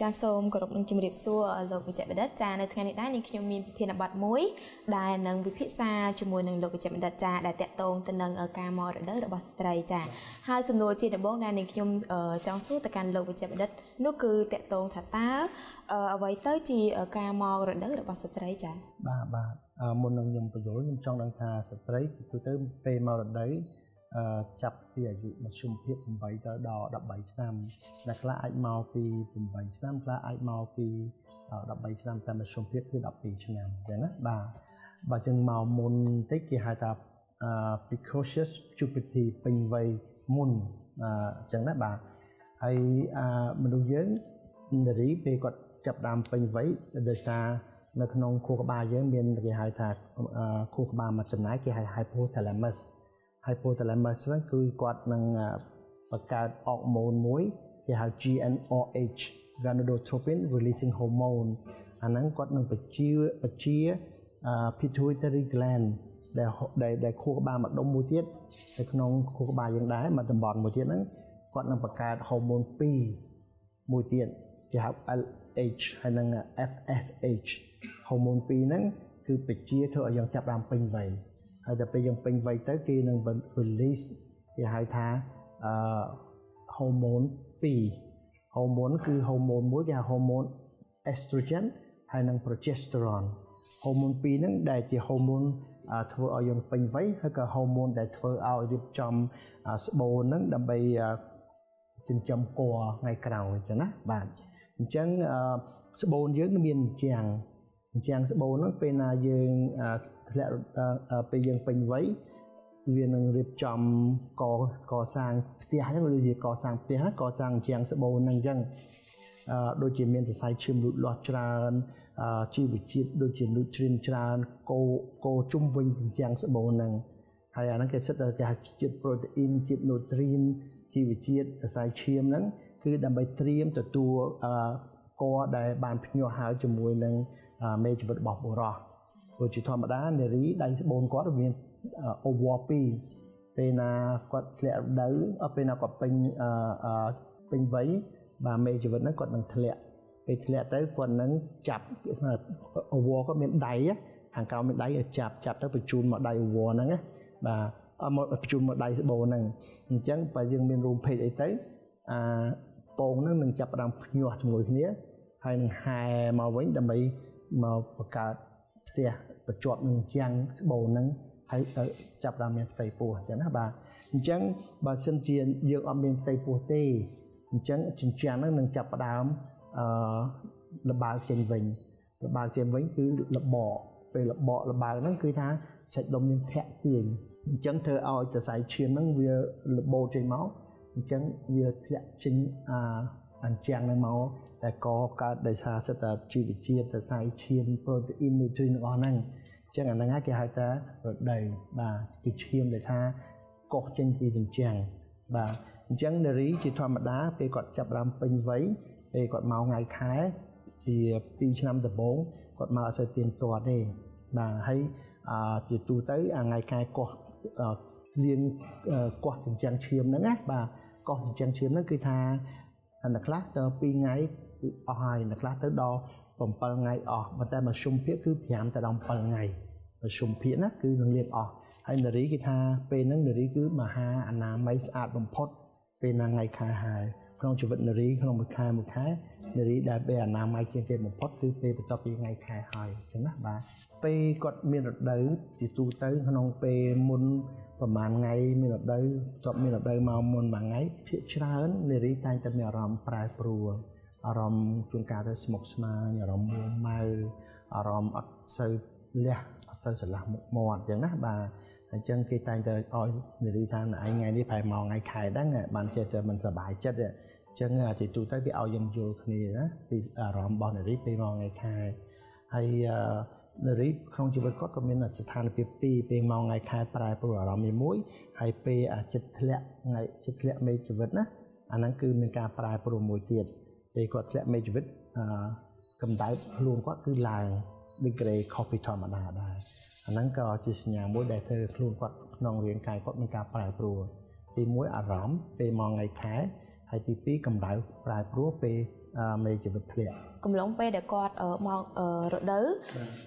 ចាសូមគោរពនឹងជម្រាបសួរលោកវិជ្ជបណ្ឌិតចានៅថ្ងៃនេះដែរនាងខ្ញុំមានប្រធានបទមួយដែលនឹងវិភាសាជាមួយនឹងលោកវិជ្ជបណ្ឌិតចាដែលតាក់ទងទៅនឹងការមករដូវរបស់ស្ត្រីចាហើយសំណួរជាដំបូងដែលនាងខ្ញុំចង់សួរទៅកាន់លោកវិជ្ជបណ្ឌិតនោះគឺតាក់ទងថាតើអ្វីទៅជាការមករដូវរបស់ស្ត្រីចាបាទបាទមុននឹងខ្ញុំបញ្យល់ខ្ញុំចង់ដឹងថាស្ត្រីគឺទៅពេលមករដូវ ចាប់ពីអាយុមធ្យមភាព8ទៅដល់13ឆ្នាំអ្នកខ្លះអាចមកពី8ឆ្នាំខ្លះអាចមកពី13ឆ្នាំតែមធ្យមភាពគឺ12ឆ្នាំអញ្ចឹងណាបាទបើចឹងមកមុនតិចគេហៅថា precocious puberty ពេញវ័យមុនអញ្ចឹងណាបាទហើយមនុស្សយើងនារីពេលគាត់ចាប់ដើមពេញវ័យដោយសារនៅក្នុងខួរក្បាលយើងមានគេហៅថាខួរក្បាលមួយចំណែកគេហៅ hypothalamus hypothalamus ហ្នឹងគឺគាត់នឹងបង្កើតអរម៉ូនមួយគេហៅ GnRH gonadotropin releasing hormone អាហ្នឹងគាត់នឹងបញ្ជាបញ្ជា pituitary gland ដែលដែលដែលខួរក្បាលមួយដុំមួយទៀតនៅក្នុងខួរក្បាលយើងដែរមួយតំបន់មួយទៀតហ្នឹងគាត់នឹងបង្កើត hormone 2មួយទៀតគេហៅ LH ហើយនឹង FSH hormone 2ហ្នឹងគឺបញ្ជាធ្វើឲ្យយើងចាប់ដើមពេញវ័យ ហើយដល់ពេលយើងពេញវ័យទៅគេនឹង release គេហៅថាអឺ hormone 2 hormone គឺ hormone មួយគេហៅ hormone estrogen ហើយនិង progesterone hormone 2ហ្នឹងដែលជា hormone ធ្វើឲ្យយើងពេញវ័យហើយក៏ hormone ដែលធ្វើឲ្យរៀបចំស្បូនហ្នឹងដើម្បីចិញ្ចឹមកថ្ងៃក្រោយអញ្ចឹងណាបាទអញ្ចឹងស្បូនយើងមានជាង អញ្ចឹងស្បូនហ្នឹងពេលណាយើងធ្លាក់ពេលយើងពេញវ័យវានឹងរៀបចំកកសាងផ្ទះហ្នឹងឬជាកសាងផ្ទះកសាងជាងស្បូនហ្នឹងអញ្ចឹងអឺដូចជាមានសរសៃឈាមលូតលាស់ច្រើនជីវជាតិដូចជា nutrient ច្រើនគោគោជុំវិញជាងស្បូនហ្នឹងហើយអាហ្នឹងគេសិតតែគេហៅជាតិ protein ជាតិ nutrient ជីវជាតិសរសៃឈាមហ្នឹងគឺដើម្បីត្រៀមទទួលអឺកដែលបានភ្ញាស់ហើយជាមួយនឹង មេជីវិតរបស់បុរសព្រោះជាធម្មតានារីដៃស្បូនគាត់មានអូវ2ពេលណាគាត់ធ្លាក់រដូវពេលណាគាត់ពេញពេញវ័យបាទមេជីវិតហ្នឹងគាត់នឹងធ្លាក់ពេលធ្លាក់ទៅគាត់នឹងចាប់អូវគាត់មានដៃខាងក្រោមមានដៃចាប់ចាប់ទៅបញ្ជូនមកដៃអូវហ្នឹងណាបាទអមកបញ្ជូនមកដៃស្បូនហ្នឹងអញ្ចឹងបើយើងមានរូមភេទអីទៅអាពងហ្នឹងនឹងចាប់ផ្ដើមភ្ញាស់ជាមួយគ្នាហើយនឹងហែមកវិញដើម្បី មកបង្កើតផ្ទះបញ្ជាប់នឹងជាងស្បូនហ្នឹងហើយចាប់ដើមមានផ្ទៃពោះអញ្ចឹងណាបាទអញ្ចឹងបើសិនជាយើងអត់មានផ្ទៃពោះទេអញ្ចឹងចិញ្ចាំងហ្នឹងនឹងចាប់ផ្ដើមអឺលបើកចេញវិញលបើកចេញវិញគឺលបកពេលលបកលបើកហ្នឹងគឺថាសាច់ដុំនឹងធាក់ទាញអញ្ចឹងធ្វើឲ្យសរសៃឈាមហ្នឹងវាលបោចេញមកអញ្ចឹងវាធ្លាក់ចេញអាអញ្ចាំងនឹងមក តែកកើតដោយសារសិតតែជីវជាតិសរសៃឈាមប្រូតេអ៊ីននូទ្រីនទាំងអស់ហ្នឹងអញ្ចឹងអាហ្នឹងគេហៅថារដូវបាទជាឈាមដែលថាកោះចេញពីជញ្ជាំងបាទអញ្ចឹងនារីជាធម្មតាពេលគាត់ចាប់ដើមពេញវ័យពេលគាត់មកថ្ងៃខែជា2ឆ្នាំដំបូងគាត់មកអត់សូវទៀងទាត់ទេបាទហើយជាទូទៅអាថ្ងៃខែកោះលៀងកោះចិញ្ចាំងឈាមហ្នឹងណាបាទកោះចិញ្ចាំងឈាមហ្នឹងគឺថាអ្នកខ្លះទៅ2ថ្ងៃ គឺអស់ហើយអ្នកខ្លះទៅដល់7ថ្ងៃអស់ប៉ុន្តែមធ្យមភាពគឺ5ទៅដល់7ថ្ងៃមធ្យមភាពណាគឺនឹងលាបអស់ហើយនារីគេថាពេលហ្នឹងនារីគឺមហាអនាម័យស្អាតបំផុតពេលណាថ្ងៃខែហើយក្នុងជីវិតនារីក្នុងមួយខែមួយខែនារីដែលពេលអនាម័យជាងគេបំផុតគឺពេលបន្ទាប់ពីថ្ងៃខែហើយអញ្ចឹងណាបាទពេលគាត់មានរដូវជាទូទៅក្នុងពេលមុនប្រហែលថ្ងៃមានរដូវតបមានរដូវមកមុនមួយថ្ងៃភាគច្រើននារីតែងតែមានអារម្មណ៍ប្រែប្រួល អារម្មណ៍ជួនកាលទៅស្មុគស្មាញអារម្មណ៍មួម៉ៅអារម្មណ៍អត់សូវលះអត់សូវស្រឡះមុខមាត់អញ្ចឹងណាបាទអញ្ចឹងគេតែងតែឲ្យនារីថាឯងថ្ងៃនេះប្រហែលមកថ្ងៃខែហ្នឹងបានចេះតែមិនសប្បាយចិត្តអញ្ចឹងជាទូទៅគេឲ្យយើងយល់គ្នាណាពីអារម្មណ៍របស់នារីពេលមកថ្ងៃខែហើយនារីក្នុងជីវិតគាត់ក៏មានស្ថានភាពពីរពេលមកថ្ងៃខែប្រែប្រួលអារម្មណ៍មួយហើយពេលអាចិត្តធ្លាក់ថ្ងៃចិត្តធ្លាក់មេជីវិតណាអាហ្នឹងគឺមានការប្រែប្រួលមួយទៀត ពេលគាត់ធ្លាក់មេជីវិតអឺកម្ដៅខ្លួនគាត់គឺឡើងដឺក្រេខុសពីធម្មតាដែរអាហ្នឹងក៏ជាសញ្ញាមួយដែលធ្វើខ្លួនគាត់ក្នុងរាងកាយគាត់មានការប្រែប្រួលទី1អារម្មណ៍ពេលមកថ្ងៃខែហើយទី2កម្ដៅប្រែប្រួលពេលមេជីវិតធ្លាក់កំឡុងពេលដែលគាត់មករដូវ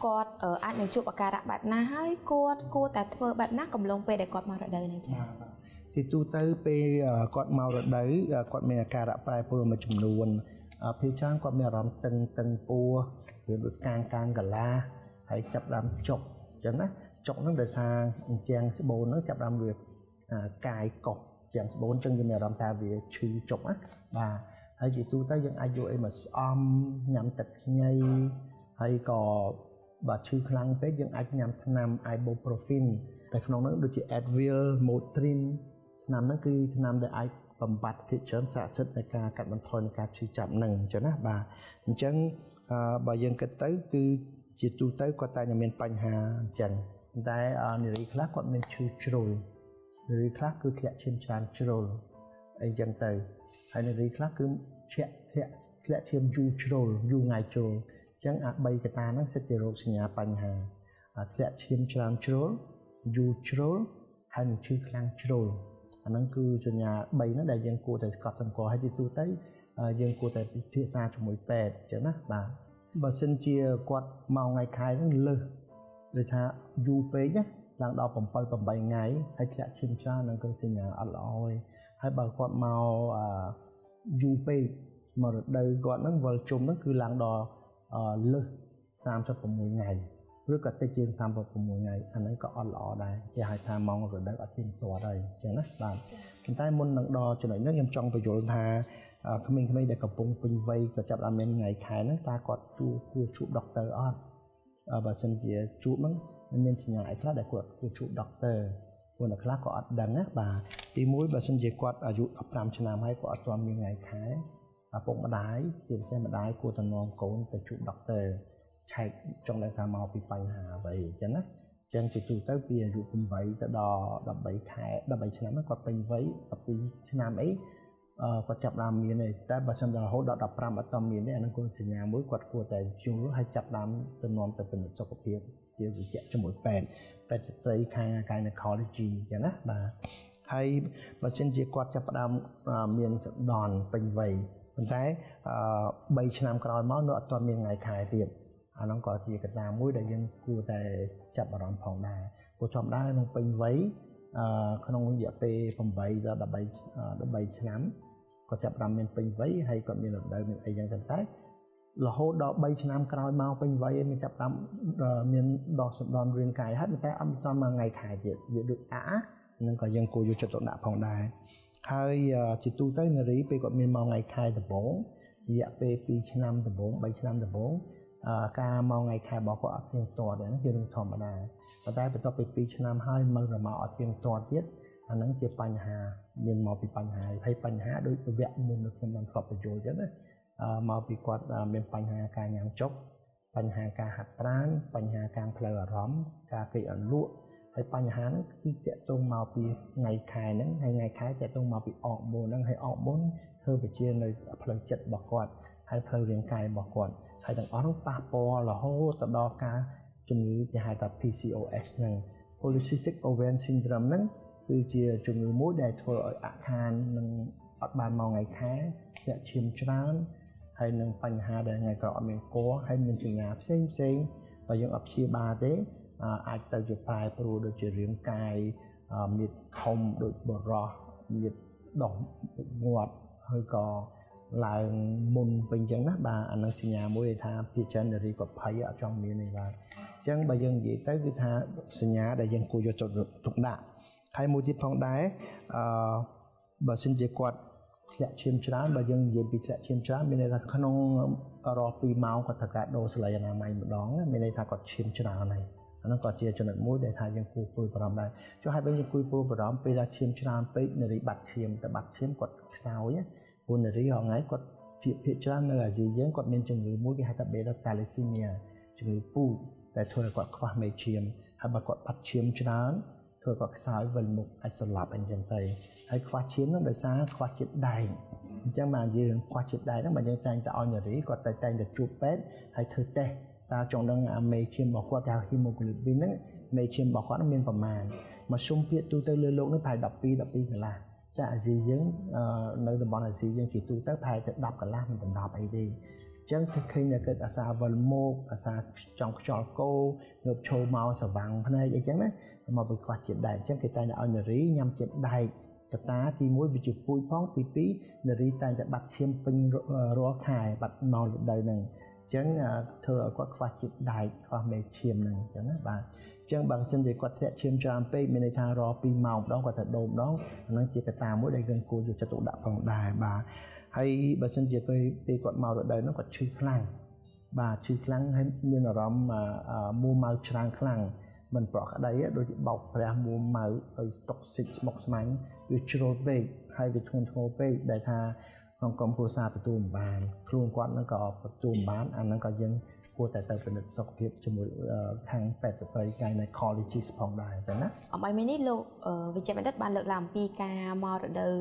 គាត់អាចនឹងជួបអាការៈបែបណាហើយគាត់គួរតែធ្វើបែបណាកំឡុងពេលដែលគាត់មករដូវនេះចា៎ទីទូទៅពេលគាត់មករដូវគាត់មានអាការៈប្រែប្រួលមួយចំនួន ភាគច្រើនគាត់មានអារម្មណ៍តឹងតឹងពោះឬដូចកាងកាងកលាហើយចាប់ដើមចុកអញ្ចឹងណាចុកហ្នឹងដោយសារអញ្ចាំងស្បូនហ្នឹងចាប់ដើមវាកាយកុសជាងស្បូនអញ្ចឹងយើងមានអារម្មណ៍ថាវាឈឺចុកណាបាទហើយជាទូទៅយើងអាចយកអីមកស្អំញ៉ាំទឹកខ្ញីហើយក៏បើឈឺខ្លាំងពេកយើងអាចញ៉ាំថ្នាំ ibuprofen តែក្នុងនោះដូចជា Advil, Motrin ថ្នាំហ្នឹងគឺថ្នាំដែលអាច បំបត្តិភាគច្រើនស័ក្តិសិទ្ធិនៃការកាត់បន្ថយនៃការឈឺចាប់ហ្នឹងអញ្ចឹងណាបាទអញ្ចឹងបើយើងគិតទៅ គឺជាទូទៅគាត់តែមានបញ្ហាអញ្ចឹងតែនារីខ្លះគាត់មានឈឺជ្រុលនារីខ្លះគឺធ្លាក់ឈាមច្រើនជ្រុលអីចឹងទៅហើយនារីខ្លះគឺឈាក់ធ្លាក់ធ្លាក់ឈាមយូរជ្រុលយូរថ្ងៃជ្រុលអញ្ចឹងអា3កតាហ្នឹងសិតជារោគសញ្ញាបញ្ហាធ្លាក់ឈាមច្រើនជ្រុលយូរជ្រុលហើយនឹងឈឺខ្លាំងជ្រុល អាហ្នឹងគឺសញ្ញា3ហ្នឹងដែលយើងគួរតែកត់សម្គាល់ហើយទីទូទៅយើងគួរតែពិភាក្សាជាមួយពេទ្យអញ្ចឹងណាបាទបើសិនជាគាត់មកថ្ងៃខែហ្នឹងលើសដូចថាយូរពេកណាឡើងដល់7 8ថ្ងៃហើយធ្លាក់ឈាមច្រើនហ្នឹងគឺសញ្ញាអត់ល្អទេហើយបើគាត់មកយូរពេកមករដូវគាត់ហ្នឹងវិលជុំហ្នឹងគឺឡើងដល់លើស36ថ្ងៃ ឬក៏តិចជាង36ថ្ងៃអាហ្នឹងក៏អត់ល្អដែរគេហៅថាម៉ោងរដូវអត់ទៀងទាត់ហើយអញ្ចឹងណាបាទប៉ុន្តែមុននឹងដល់ចំណុចហ្នឹងខ្ញុំចង់បញ្យល់ថាក្មេងៗដែលកំពុងពេញវ័យក៏ចាប់បានមានថ្ងៃខែហ្នឹងតើគាត់ជួបគួរជួបដុកទ័រអត់បើសិនជាជួបហ្នឹងមានសញ្ញាអីខ្លះដែលគាត់គួរជួបដុកទ័រព្រោះអ្នកខ្លះក៏អត់ដឹងណាបាទទីមួយបើសិនជាគាត់អាយុ15ឆ្នាំហើយគាត់អត់ទាន់មានថ្ងៃខែឪពុកម្ដាយជាពិសេសម្ដាយគួរតែនាំកូនទៅជួបដុកទ័រ ឆែកចង់ដឹងថាមកពីបញ្ហាអ្វីអញ្ចឹងណាចឹងជាទូទៅពីអាយុ8ទៅដល់13ខែ13ឆ្នាំហ្នឹងគាត់ពេញវ័យ12ឆ្នាំអីគាត់ចាប់ដើមមានទេតែបើសិនដល់រហូតដល់15អត់តមានទេអានឹងគឺសញ្ញាមួយគាត់គួរតែជួលហើយចាប់ដើមទៅនាំទៅពិនិត្យសុខភាពជាវិជ្ជាជាមួយពេទ្យពេទ្យស្ត្រីខាង gynecology អញ្ចឹងណាបាទហើយបើសិនជាគាត់ចាប់ផ្ដើមមានសដន់ពេញវ័យប៉ុន្តែ3ឆ្នាំក្រោយមកនៅអត់ទាន់មានថ្ងៃខែទៀត អានោះក៏ជាកត្តាមួយដែលយើងគួរតែចាប់អារម្មណ៍ផងដែរព្រោះចំដែរក្នុងពេញវ័យក្នុងរយៈពេល8ដល់13 13ឆ្នាំគាត់ចាប់បានមានពេញវ័យហើយគាត់មានរដូវមានអីយ៉ាងទៅតែរហូតដល់3ឆ្នាំក្រោយមកពេញវ័យមានចាប់តាមមានដោះសម្ដន់រាងកាយហើយតែអត់មានមកថ្ងៃខែទៀតវាដូចអានឹងក៏យើងគួរយកចិត្តទុកដាក់ផងដែរហើយជាទូទៅនារីពេលគាត់មានមកថ្ងៃខែដំបូងរយៈពេល2ឆ្នាំដំបូង3ឆ្នាំដំបូង ការមកថ្ងៃខែរបស់គាត់អត់ទៀងទាត់ទេណាជារឿងធម្មតាប៉ុន្តែបន្ទាប់ពី2ឆ្នាំហើយមើលរមកអត់ទៀងទាត់ទៀតអាហ្នឹងជាបញ្ហាមានមកពីបញ្ហាហើយបញ្ហាដូចវគ្គមុននៅខ្ញុំបានស្បបញ្យល់ចឹងណាមកពីគាត់មានបញ្ហាការញ៉ាំចុកបញ្ហាការហាត់ប្រាណបញ្ហាការផ្លូវអារម្មណ៍ការគេអលក់ហើយបញ្ហាហ្នឹងគឺតកតងមកពីថ្ងៃខែហ្នឹងហើយថ្ងៃខែតកតងមកពីអកមុនហ្នឹងហើយអកមុនធ្វើវិជានៅផ្លូវចិត្តរបស់គាត់ហើយផ្លូវរាងកាយរបស់គាត់ ហើយទាំងអស់នោះប៉ះពាល់រហូតទៅដល់ការជំងឺគេហៅថា PCOS ហ្នឹង Polycystic Ovarian Syndrome ហ្នឹងគឺជាជំងឺមួយដែលធ្វើឲ្យអាខាននឹងអត់បានមកថ្ងៃខែស្ទាក់ឈាមច្រើនហើយនឹងបញ្ហាដែលថ្ងៃក្រោយអត់មានកហើយមានសញ្ញាផ្សេងផ្សេងបើយើងអត់ព្យាបាលទេអាចទៅជាប្រែប្រួលដូចជារាងកាយមានធំដូចបរោះមានដោះងាត់ហើយក៏ ឡើងមុនពេញចឹងណាបាទអានឹងសញ្ញាមួយថាភាជននារីក៏ភ័យអត់ចង់មានទេបាទអញ្ចឹងបើយើងនិយាយទៅគឺថាសញ្ញាដែលយើងគួរយកទុកដាក់ហើយមួយទៀតផងដែរអឺបើសិនជាគាត់ធ្លាក់ឈាមច្រើនបើយើងនិយាយពីធ្លាក់ឈាមច្រើនមានន័យថាក្នុងរាល់2ម៉ោងគាត់ត្រូវការដូរស្លៃអនាម័យម្ដងមានន័យថាគាត់ឈាមច្រើនហើយអានោះក៏ជាចំណុចមួយដែលថាយើងគួរព្រួយបារម្ភដែរចុះហើយវិញយើងគួរព្រួយបារម្ភពេលដែលឈាមច្រើនពេកនារីបាត់ឈាមតែបាត់ឈាមគាត់ខ្សោយ ព្រោះនារីហងៃគាត់ភាគភាគច្រើននៅអាស៊ីយើងគាត់មានជំងឺមួយគេហៅថា beta thalassemia ជំងឺពូដែលធ្វើឲ្យគាត់ខ្វះមេឈាមហើយបើគាត់បាត់ឈាមច្រើនធ្វើគាត់ខ្សោយវិលមុខអាចស្លាប់អីចឹងទៅហើយខ្វះឈាមនោះដោយសារខ្វះជាតិដែកអញ្ចឹងមកយើងខ្វះជាតិដែកហ្នឹងបើយើងតែងតែឲ្យនារីគាត់តែតែងតែជួបពេទ្យហើយធ្វើតេស្តតើចង់ដឹងអាមេឈាមរបស់គាត់គេហៅ hemoglobin ហ្នឹងមេឈាមរបស់គាត់មានប្រមាណមកជុំភាគទូទៅលើលោកនេះប្រហែល12 12កន្លះ តែតែអាស៊ីយើងនៅតំបន់អាស៊ីយើងជាទូទៅប្រហែលជា10កន្លះមិនដល់10អីទេចឹងគឺឃើញតែកើតអាសាវិលមកអាសាចង់ខ្យល់គោងើបឈោមកសវាំងភ្នែកអីចឹងណាមកវាខ្វះជាតិដែកអញ្ចឹងគេតែងតែឲ្យនារីញ៉ាំជាតិដែកកតាទី1វាជាពូជផងទី2នារីតែងតែបាត់ឈាមពេញរាល់ខែបាត់មករដូវហ្នឹងអញ្ចឹងធ្វើឲ្យគាត់ខ្វះជាតិដែកខ្វះមេឈាមហ្នឹងអញ្ចឹងណាបាទអញ្ចឹងបើមិនជាគាត់ធ្លាក់ឈាមច្រើនពេកមានន័យថារ2ម៉ោងម្ដងគាត់ទៅដូរម្ដងអាហ្នឹងជាកត្តាមួយដែលយើងគួរយកចិត្តទុកដាក់ផងដែរបាទហើយបើមិនជាពេលពេលគាត់មករដូវហ្នឹងគាត់ឈឺខ្លាំងបាទឈឺខ្លាំងហើយមានអារម្មណ៍មូម៉ៅច្រើនខ្លាំងមិនប្រក់ក្តីដូចបោកព្រះមួម៉ៅឲ្យតុកស៊ីកស្មុកស្មាញ់វាជ្រុលពេកហើយវាធ្ងន់ធ្ងរពេកដែលថា ក្នុងក្រុមគ្រួសារទទួលមិនបានខ្លួនគាត់នឹងក៏ទទួលមិនបានអាហ្នឹងក៏យើងគួរតែទៅពិនិត្យសុខភាពជាមួយខាងពេទ្យស្ត្រី gynecologist ផងដែរចឹងណាអំបីមីនេះលោកវិជ្ជបណ្ឌិតបានលើកឡើងអំពីការមករដូវ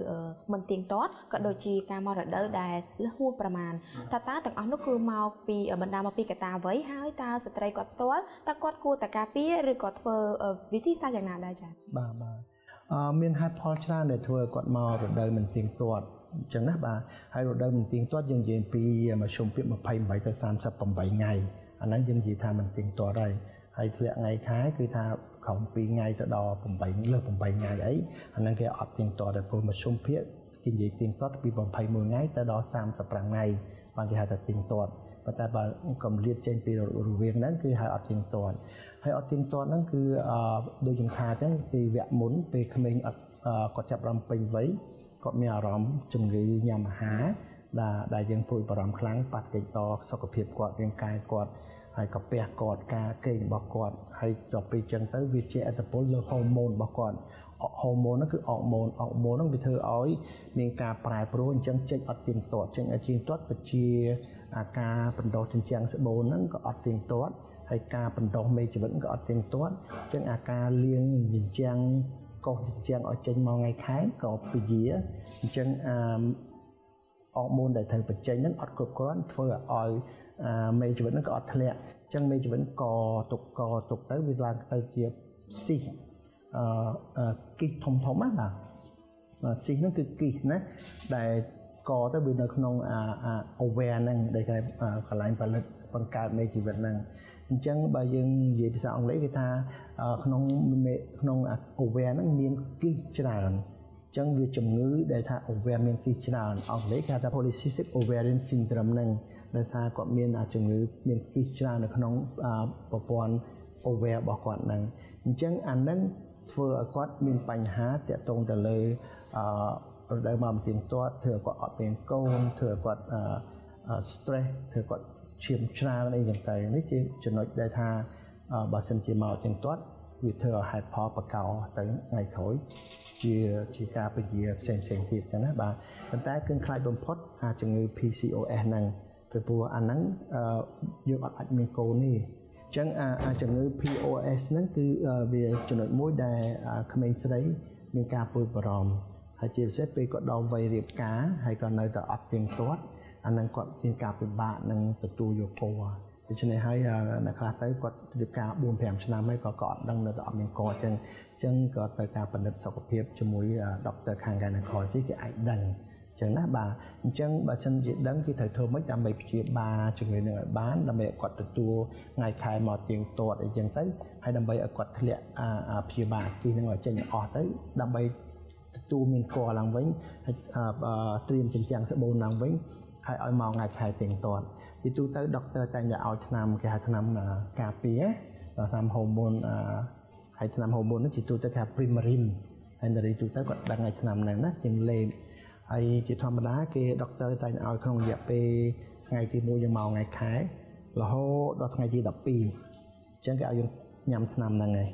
មិនទៀងទាត់ក៏ដូចជាការមករដូវដែលលើសហួសប្រមាណតើតើទាំងអស់នោះគឺមកពីបណ្ដាមកពីកត្តាអ្វីហើយតើស្ត្រីគាត់ផ្ទាល់តើគាត់គួរតែការពារឬក៏ធ្វើវិធីសាស្ត្រយ៉ាងណាដែរចា៎បាទបាទអឺមានហេតុផលច្រើនដែលធ្វើឲ្យគាត់មករដូវមិនទៀងទាត់ អញ្ចឹងណាបាទហើយរដូវមិនទៀងទាត់យើងនិយាយពីមធ្យមពាក្យ28ទៅ38ថ្ងៃអាហ្នឹងយើងនិយាយថាមិនទៀងទាត់ហើយហើយធ្លាក់ថ្ងៃខែគឺថាក្រោម2ថ្ងៃទៅដល់8លើ8ថ្ងៃអីអាហ្នឹងគេអត់ទៀងទាត់ទេព្រោះមធ្យមភាគគេនិយាយទៀងទាត់ពី21ថ្ងៃទៅដល់35ថ្ងៃបានគេហៅថាទៀងទាត់ប៉ុន្តែបើកំលៀតចេញពីរវាងហ្នឹងគឺហៅអត់ទៀងទាត់ហើយអត់ទៀងទាត់ហ្នឹងគឺដូចខ្ញុំថាអញ្ចឹងពីវគ្គមុនពេលក្មេងអត់គាត់ចាប់រំពេញវ័យ គាត់មានអារម្មណ៍ជំងឺញ៉ាំអាហារដែលដែលយើងព្រួយបារម្ភខ្លាំងប៉ះទង្គិចដល់សុខភាពគាត់រាងកាយគាត់ហើយក៏ពះគាត់ការគេងរបស់គាត់ហើយដល់ពេលចឹងទៅវាជាអត្តពលលើហូម៉ូនរបស់គាត់ហូម៉ូនហ្នឹងគឺអរម៉ូនអរម៉ូនហ្នឹងវាធ្វើឲ្យមានការប្រែប្រួលអញ្ចឹងចេញអត់ទៀងទាត់ចឹងឲ្យទៀងទាត់បជាអាការបណ្ដោះចិញ្ចាំងស្បូនហ្នឹងក៏អត់ទៀងទាត់ហើយការបណ្ដោះមេជីវិតក៏អត់ទៀងទាត់អញ្ចឹងអាការលាងចិញ្ចាំង កោសជាងឲ្យចេញមកថ្ងៃខែក៏ពជាអញ្ចឹងអឺអរម៉ូនដែលត្រូវបញ្ចេញហ្នឹងអត់គ្រប់គ្រាន់ធ្វើឲ្យមេជីវិតហ្នឹងក៏អត់ធ្លាក់អញ្ចឹងមេជីវិតក៏ទុកក៏ទុកទៅវាឡើងទៅជាស៊ីអឺគិសធំធំណាបាទស៊ីហ្នឹងគឺគិសណាដែលកទៅវានៅក្នុងអា aware ហ្នឹងដែលគេកន្លែងផលិតបង្កើតនៃជីវិតហ្នឹង អញ្ចឹងបើយើងនិយាយភាសាអង់គ្លេសគេថាក្នុងក្នុង aware ហ្នឹងមានគិសច្រើនអញ្ចឹងវាជំងឺដែលថា aware មានគិសច្រើនអង់គ្លេសគេថា polycystic ovarian syndrome ហ្នឹងដោយសារគាត់មានជំងឺមានគិសច្រើននៅក្នុងប្រព័ន្ធ aware របស់គាត់ហ្នឹងអញ្ចឹងអាហ្នឹងធ្វើឲ្យគាត់មានបញ្ហាតាក់ទងទៅលើអឺរដូវមកមិនទៀងទាត់ធ្វើឲ្យគាត់អត់មានកូនធ្វើឲ្យគាត់ stress ធ្វើគាត់ ឈាមច្រើនអីចឹងទៅនេះជាចំណុចដែលថាបើសិនជាមកទៀងទាត់វាធ្វើឲ្យហេតុផលបកោទៅថ្ងៃក្រោយជាជាការពជាផ្សេងផ្សេងទៀតចឹងណាបាទប៉ុន្តែគឺខ្លាចបំផុតអាជំងឺ PCOS ហ្នឹងពីព្រោះអាហ្នឹងយើងអត់អាចមានកូនទេអញ្ចឹងអាជំងឺ POS ហ្នឹងគឺវាចំណុចមួយដែលក្មេងស្រីមានការពួយបារម្ភហើយជាពិសេសពេលគាត់ដល់វ័យរៀបការហើយក៏នៅតែអត់ទៀងទាត់ អានឹងគាត់មានការពិបាកនឹងទទួលយកគោដូច្នេះហើយអ្នកខ្លះទៅគាត់រៀបការ4 5ឆ្នាំហើយក៏គាត់អត់ដឹងនៅតែអត់មានកអញ្ចឹងអញ្ចឹងក៏ទៅការពិនិត្យសុខភាពជាមួយដុកទ័រខាង gynecology គេអាចដឹងចឹងណាបាទអញ្ចឹងបើសិនជាដឹងគេត្រូវធ្វើម៉េចដើម្បីព្យាបាលជំងឺនឹងឲ្យបានដើម្បីឲ្យគាត់ទទួលថ្ងៃខែមកទៀងទាត់អីចឹងទៅហើយដើម្បីឲ្យគាត់ធ្លាក់អាព្យាបាលទីនឹងឲ្យចេញអស់ទៅដើម្បីទទួលមានកឡើងវិញហើយត្រៀមចិញ្ចាំងស្បូនឡើងវិញ ហើយឲ្យមកថ្ងៃខែទៀងទាត់ទីទូទៅដុកទ័រតែងតែឲ្យថ្នាំគេហៅថ្នាំការពារថ្នាំហូម៉ូនហើយថ្នាំហូម៉ូននេះជាទូទៅគេហៅ Primarin ហើយនារីទូទៅគាត់ដឹងឲ្យថ្នាំហ្នឹងណាជាងលេបហើយជាធម្មតាគេដុកទ័រតែងឲ្យក្នុងរយៈពេលថ្ងៃទី1យើងមកថ្ងៃខែរហូតដល់ថ្ងៃទី12អញ្ចឹងគេឲ្យយើងញ៉ាំថ្នាំហ្នឹងឯង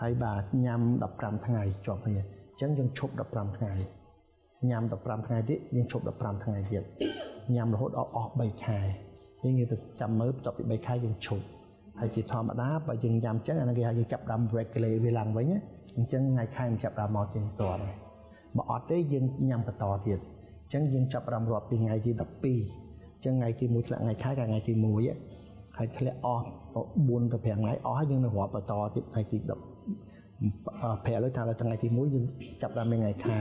ហើយបាទញ៉ាំ15ថ្ងៃជាប់គ្នាអញ្ចឹងយើងឈប់15ថ្ងៃញ៉ាំ15ថ្ងៃទៀតយើងឈប់15ថ្ងៃទៀត ញ៉ាំរហូតដល់អស់3ខែយើងនិយាយទៅចាំមើលបន្ទាប់ពី3ខែយើងឈប់ហើយជាធម្មតាបើយើងញ៉ាំចឹងអានេះគេហៅយើងចាប់ដាំ regulate វាឡើងវិញអញ្ចឹងថ្ងៃខែមិនចាប់ដាំមកជាងតរបើអត់ទេយើងញ៉ាំបន្តទៀតអញ្ចឹងយើងចាប់ដាំរាប់ពីថ្ងៃទី12អញ្ចឹងថ្ងៃទី1ធ្លាក់ថ្ងៃខែថ្ងៃទី1ហើយធ្លាក់អស់4ទៅ5ថ្ងៃអស់ហើយយើងនៅរាប់បន្តទៀតថ្ងៃទី10ប្រាក់លើថាថ្ងៃទី1យើងចាប់តាមថ្ងៃខែ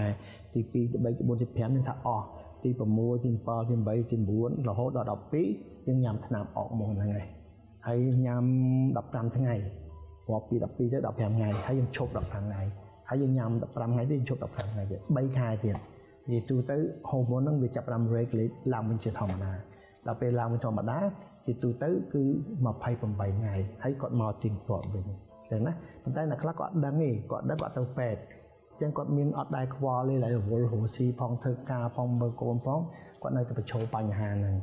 ទី2ទី3ទី4ទី5យើងថាអស់ ទី6ទី7ទី8ទី9រហូតដល់12យើងញ៉ាំថ្នាំអកមកហ្នឹងហើយហើយញ៉ាំ15ថ្ងៃរាប់ពី12ទៅ15ថ្ងៃហើយយើងឈប់15ថ្ងៃហើយយើងញ៉ាំ15ថ្ងៃទៀតយើងឈប់15ថ្ងៃទៀត3ខែទៀតនិយាយទូទៅហូម៉ូនហ្នឹងវាចាប់តាម regulate ឡើងវិញជាធម្មតាដល់ពេលឡើងវិញធម្មតាជាទូទៅគឺ28ថ្ងៃហើយគាត់មកទៀងទាត់វិញចឹងណាប៉ុន្តែអ្នកខ្លះគាត់អត់ដឹងទេគាត់ដឹងគាត់ទៅពេទ្យ ចឹងគាត់មានអត់ដែរខ្វល់ទេឡើយរវល់រស់ស៊ីផងធ្វើការផងមើលកូនផងគាត់នៅតែប្រឈមបញ្ហាហ្នឹង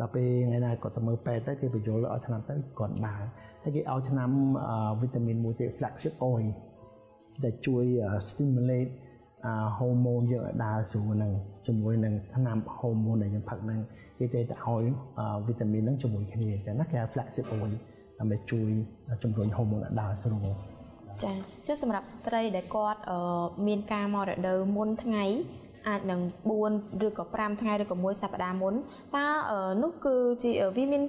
ដល់ពេលថ្ងៃណាគាត់ទៅមើលពេទ្យទៅគេបញ្យល់ឲ្យថ្នាំទៅគាត់ដើរហើយគេឲ្យថ្នាំវីតាមីនមួយទៀត flaxseed oil ដែលជួយ stimulate អាហូម៉ូនយើងឲ្យដើរស្រួលហ្នឹងជាមួយនឹងថ្នាំហូម៉ូនដែលយើងផឹកហ្នឹងគេតែទៅឲ្យវីតាមីនហ្នឹងជាមួយគ្នាអញ្ចឹងណាគេហៅ flaxseed oil ដើម្បីជួយជំរុញហូម៉ូនឲ្យដើរស្រួល ចាចុះសម្រាប់ស្ត្រីដែលគាត់មានការមករដូវមុនថ្ងៃអាចនឹង4ឬក៏5ថ្ងៃឬក៏1សប្តាហ៍មុនតើនោះគឺជាវាមាន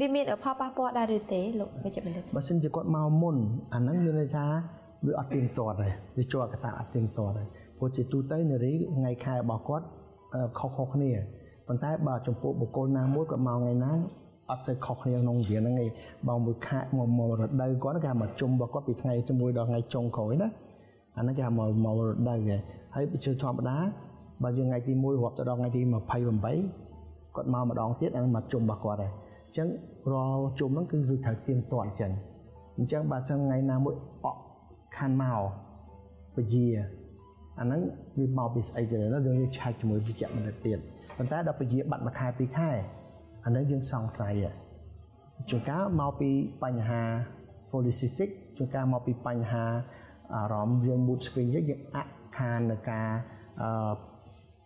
វាមានផលប៉ះពាល់ដែរឬទេលោកវិជ្ជបណ្ឌិតបើសិនជាគាត់មកមុនអាហ្នឹងមានន័យថាវាអត់ទៀងទាត់ទេវាជាប់កតាអត់ទៀងទាត់ទេព្រោះជាទូទៅនារីថ្ងៃខែរបស់គាត់ខុសៗគ្នាប៉ុន្តែបើចំពោះបុគ្គលណាមួយគាត់មកថ្ងៃណា អត់សូវខុសគ្នាក្នុងវិញ្ញាណហ្នឹងឯងបើមួយខែមករដូវគាត់គេមកជុំរបស់គាត់ពីថ្ងៃជាមួយដល់ថ្ងៃចុងក្រោយណាអាហ្នឹងគេហៅមកម្ករដូវហើយជាធម្មតាបើយើងថ្ងៃទី1រាប់ទៅដល់ថ្ងៃទី28គាត់មកម្ដងទៀតអាហ្នឹងមកជុំរបស់គាត់ហើយអញ្ចឹងរាល់ជុំហ្នឹងគឺវាត្រូវទៀងទាត់អញ្ចឹងអញ្ចឹងបើសិនថ្ងៃណាមួយអក់ខាន់មកពជាអាហ្នឹងវាមកពីស្អីទៅណាយើងឆែកជាមួយវិជ្ជបណ្ឌិតទៀតប៉ុន្តែដល់ពជាបាត់មួយខែពីរខែ អានេះយើងសង្ស័យជួនកាលមកពីបញ្ហា polycystic ជួនកាលមកពីបញ្ហាអារម្មណ៍យើង mood swing យើងអខាននៃការអឺ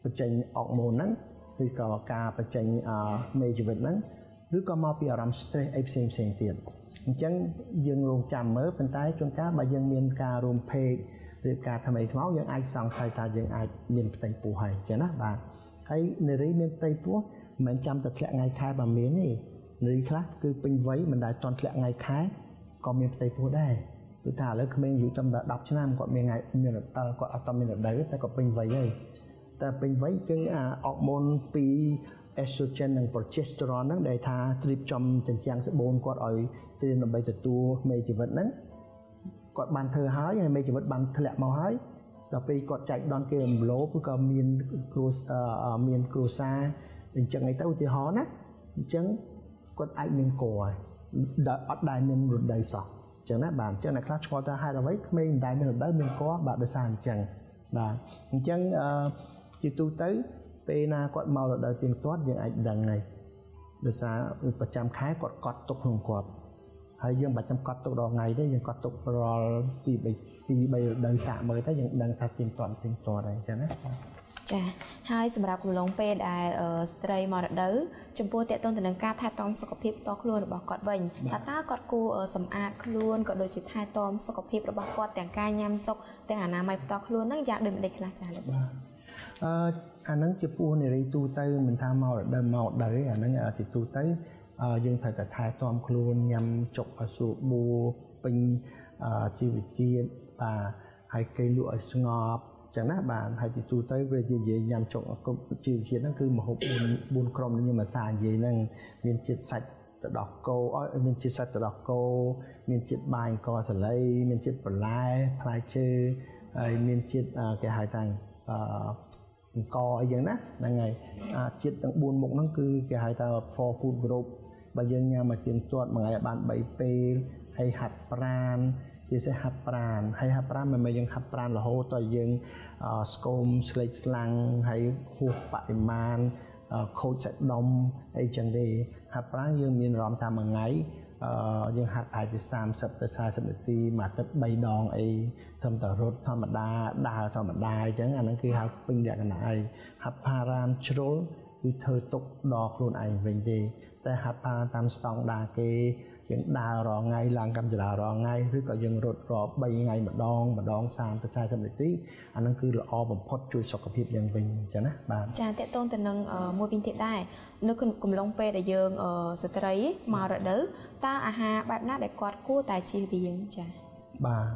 បញ្ចេញអុកម៉ូនហ្នឹងឬក៏ការបញ្ចេញមេជីវិតហ្នឹងឬក៏មកពីអារម្មណ៍ stress អីផ្សេងផ្សេងទៀតអញ្ចឹងយើងរងចាំមើលប៉ុន្តែជួនកាលបើយើងមានការរួមភេកឬការថ្មីថ្មោងយើងអាចសង្ស័យថាយើងអាចមានផ្ទៃពោះហើយអញ្ចឹងណាបាទហើយនារីមានផ្ទៃពោះ មិនចាំតែធ្លាក់ថ្ងៃខែបើមានទេនារីខ្លះគឺពេញវ័យមិនដែលតន់ធ្លាក់ថ្ងៃខែក៏មានផ្ទៃពោះដែរគឺថាឥឡូវក្មេងយូរត្រឹមតែ10ឆ្នាំគាត់មានថ្ងៃមានគាត់អត់តមានរដូវតែគាត់ពេញវ័យហើយតែពេញវ័យគឺអាអរម៉ូនពី estrogen និង progesterone ហ្នឹងដែលថាត្រៀបចំចិញ្ចាំងស្បូនគាត់ឲ្យត្រៀមដើម្បីទទួលមេជីវិតហ្នឹងគាត់បានធ្វើហើយហើយមេជីវិតបានធ្លាក់មកហើយដល់ពេលគាត់ចែកដនគេរំលោភឬក៏មានគ្រួមានគ្រួសារ អញ្ចឹងអីទៅឧទាហរណ៍ណាអញ្ចឹងគាត់អាចមានកហើយអត់ដែលមានរដូវសោះអញ្ចឹងណាបាទអញ្ចឹងអ្នកខ្លះឆ្ងល់ថាហេតុអ្វីក្មេងមិនដែលមានរដូវមានកបាទដោយសារអញ្ចឹងបាទអញ្ចឹងអឺជាទូទៅពេលណាគាត់មករដូវទៀងទាត់យើងអាចដឹងហើយដោយសារប្រចាំខែគាត់កត់ទុកក្នុងគាត់ហើយយើងមិនចាំកត់ទុកដល់ថ្ងៃទេយើងកត់ទុករាល់ពី3ពី3រដូវសាកមើលទៅយើងដឹងថាទៀងទាត់ទៀងទាត់ហើយអញ្ចឹងណា ចាហើយសម្រាប់កំឡុងពេលដែលស្ត្រីមករដូវចំពោះតកតងទៅនឹងការថែទាំសុខភាពផ្ទាល់ខ្លួនរបស់គាត់វិញថាតើគាត់គួរសម្អាតខ្លួនក៏ដូចជាថែទាំសុខភាពរបស់គាត់ទាំងការញ៉ាំចុកទាំងអនាម័យផ្ទាល់ខ្លួនហ្នឹងយ៉ាងដូចម្ដេចខ្លះចាលោកចាអឺអាហ្នឹងជាពោះនារីទូទៅមិនថាមករដូវមកដែរអាហ្នឹងជាទូទៅយើងត្រូវតែថែទាំខ្លួនញ៉ាំចុកឲ្យស្រួលបួពេញជីវជាតិបាទហើយគេលក់ឲ្យស្ងប់ ចឹងណាបាទហើយជាទូទៅវានិយាយញ៉ាំចុកគ្រប់ជីវជាតិហ្នឹងគឺមហូប4 4ក្រុមនេះមកសានិយាយហ្នឹងមានជាតិសាច់ទៅដោះគោឲ្យមានជាតិសាច់ទៅដោះគោមានជាតិបាយអង្គសាលី មានជាតិបន្លែផ្លែឈើហើយមានជាតិគេហៅថាអឺអង្គអីចឹងណាហ្នឹងហើយជាតិទាំង4មុខហ្នឹងគឺគេហៅថា for food group បើយើងញ៉ាំមកទៀងទាត់មួយថ្ងៃបាន3ពេលហើយហាត់ប្រាណ ជាពិសេសហាត់ប្រាណហើយហាត់ប្រាណមិនមែនយើងហាត់ប្រាណរហូតដល់យើងស្គមស្លេកស្លាំងហើយហួសបរិមាណខូចសាច់ដុំអីចឹងទេហាត់ប្រាណយើងមានអារម្មណ៍ថាមួយថ្ងៃអឺយើងហាត់អាចទៅ30ទៅ40នាទីមួយទឹក3ដងអីត្រឹមតែរត់ធម្មតាដើរធម្មតាអញ្ចឹងអាហ្នឹងគឺហៅពេញលក្ខណៈហើយហាត់ផារ៉ានជ្រុលគឺធ្វើទុកដល់ខ្លួនឯងវិញទេតែហាត់ផាតាមស្តង់ដាគេ យើងដើររាល់ថ្ងៃឡើងកម្មចរារាល់ថ្ងៃឬក៏យើងរត់រាល់3ថ្ងៃម្ដងម្ដង30ទៅ40នាទីអាហ្នឹងគឺល្អបំផុតជួយសុខភាពយើងវិញអញ្ចឹងណាបាទចាតកតងទៅនឹងមួយវិញទៀតដែរនៅកំឡុងពេលដែលយើងស្ត្រីមករដូវតើអាហារបែបណាដែលគាត់គួរតែជៀសវាងចាបាទ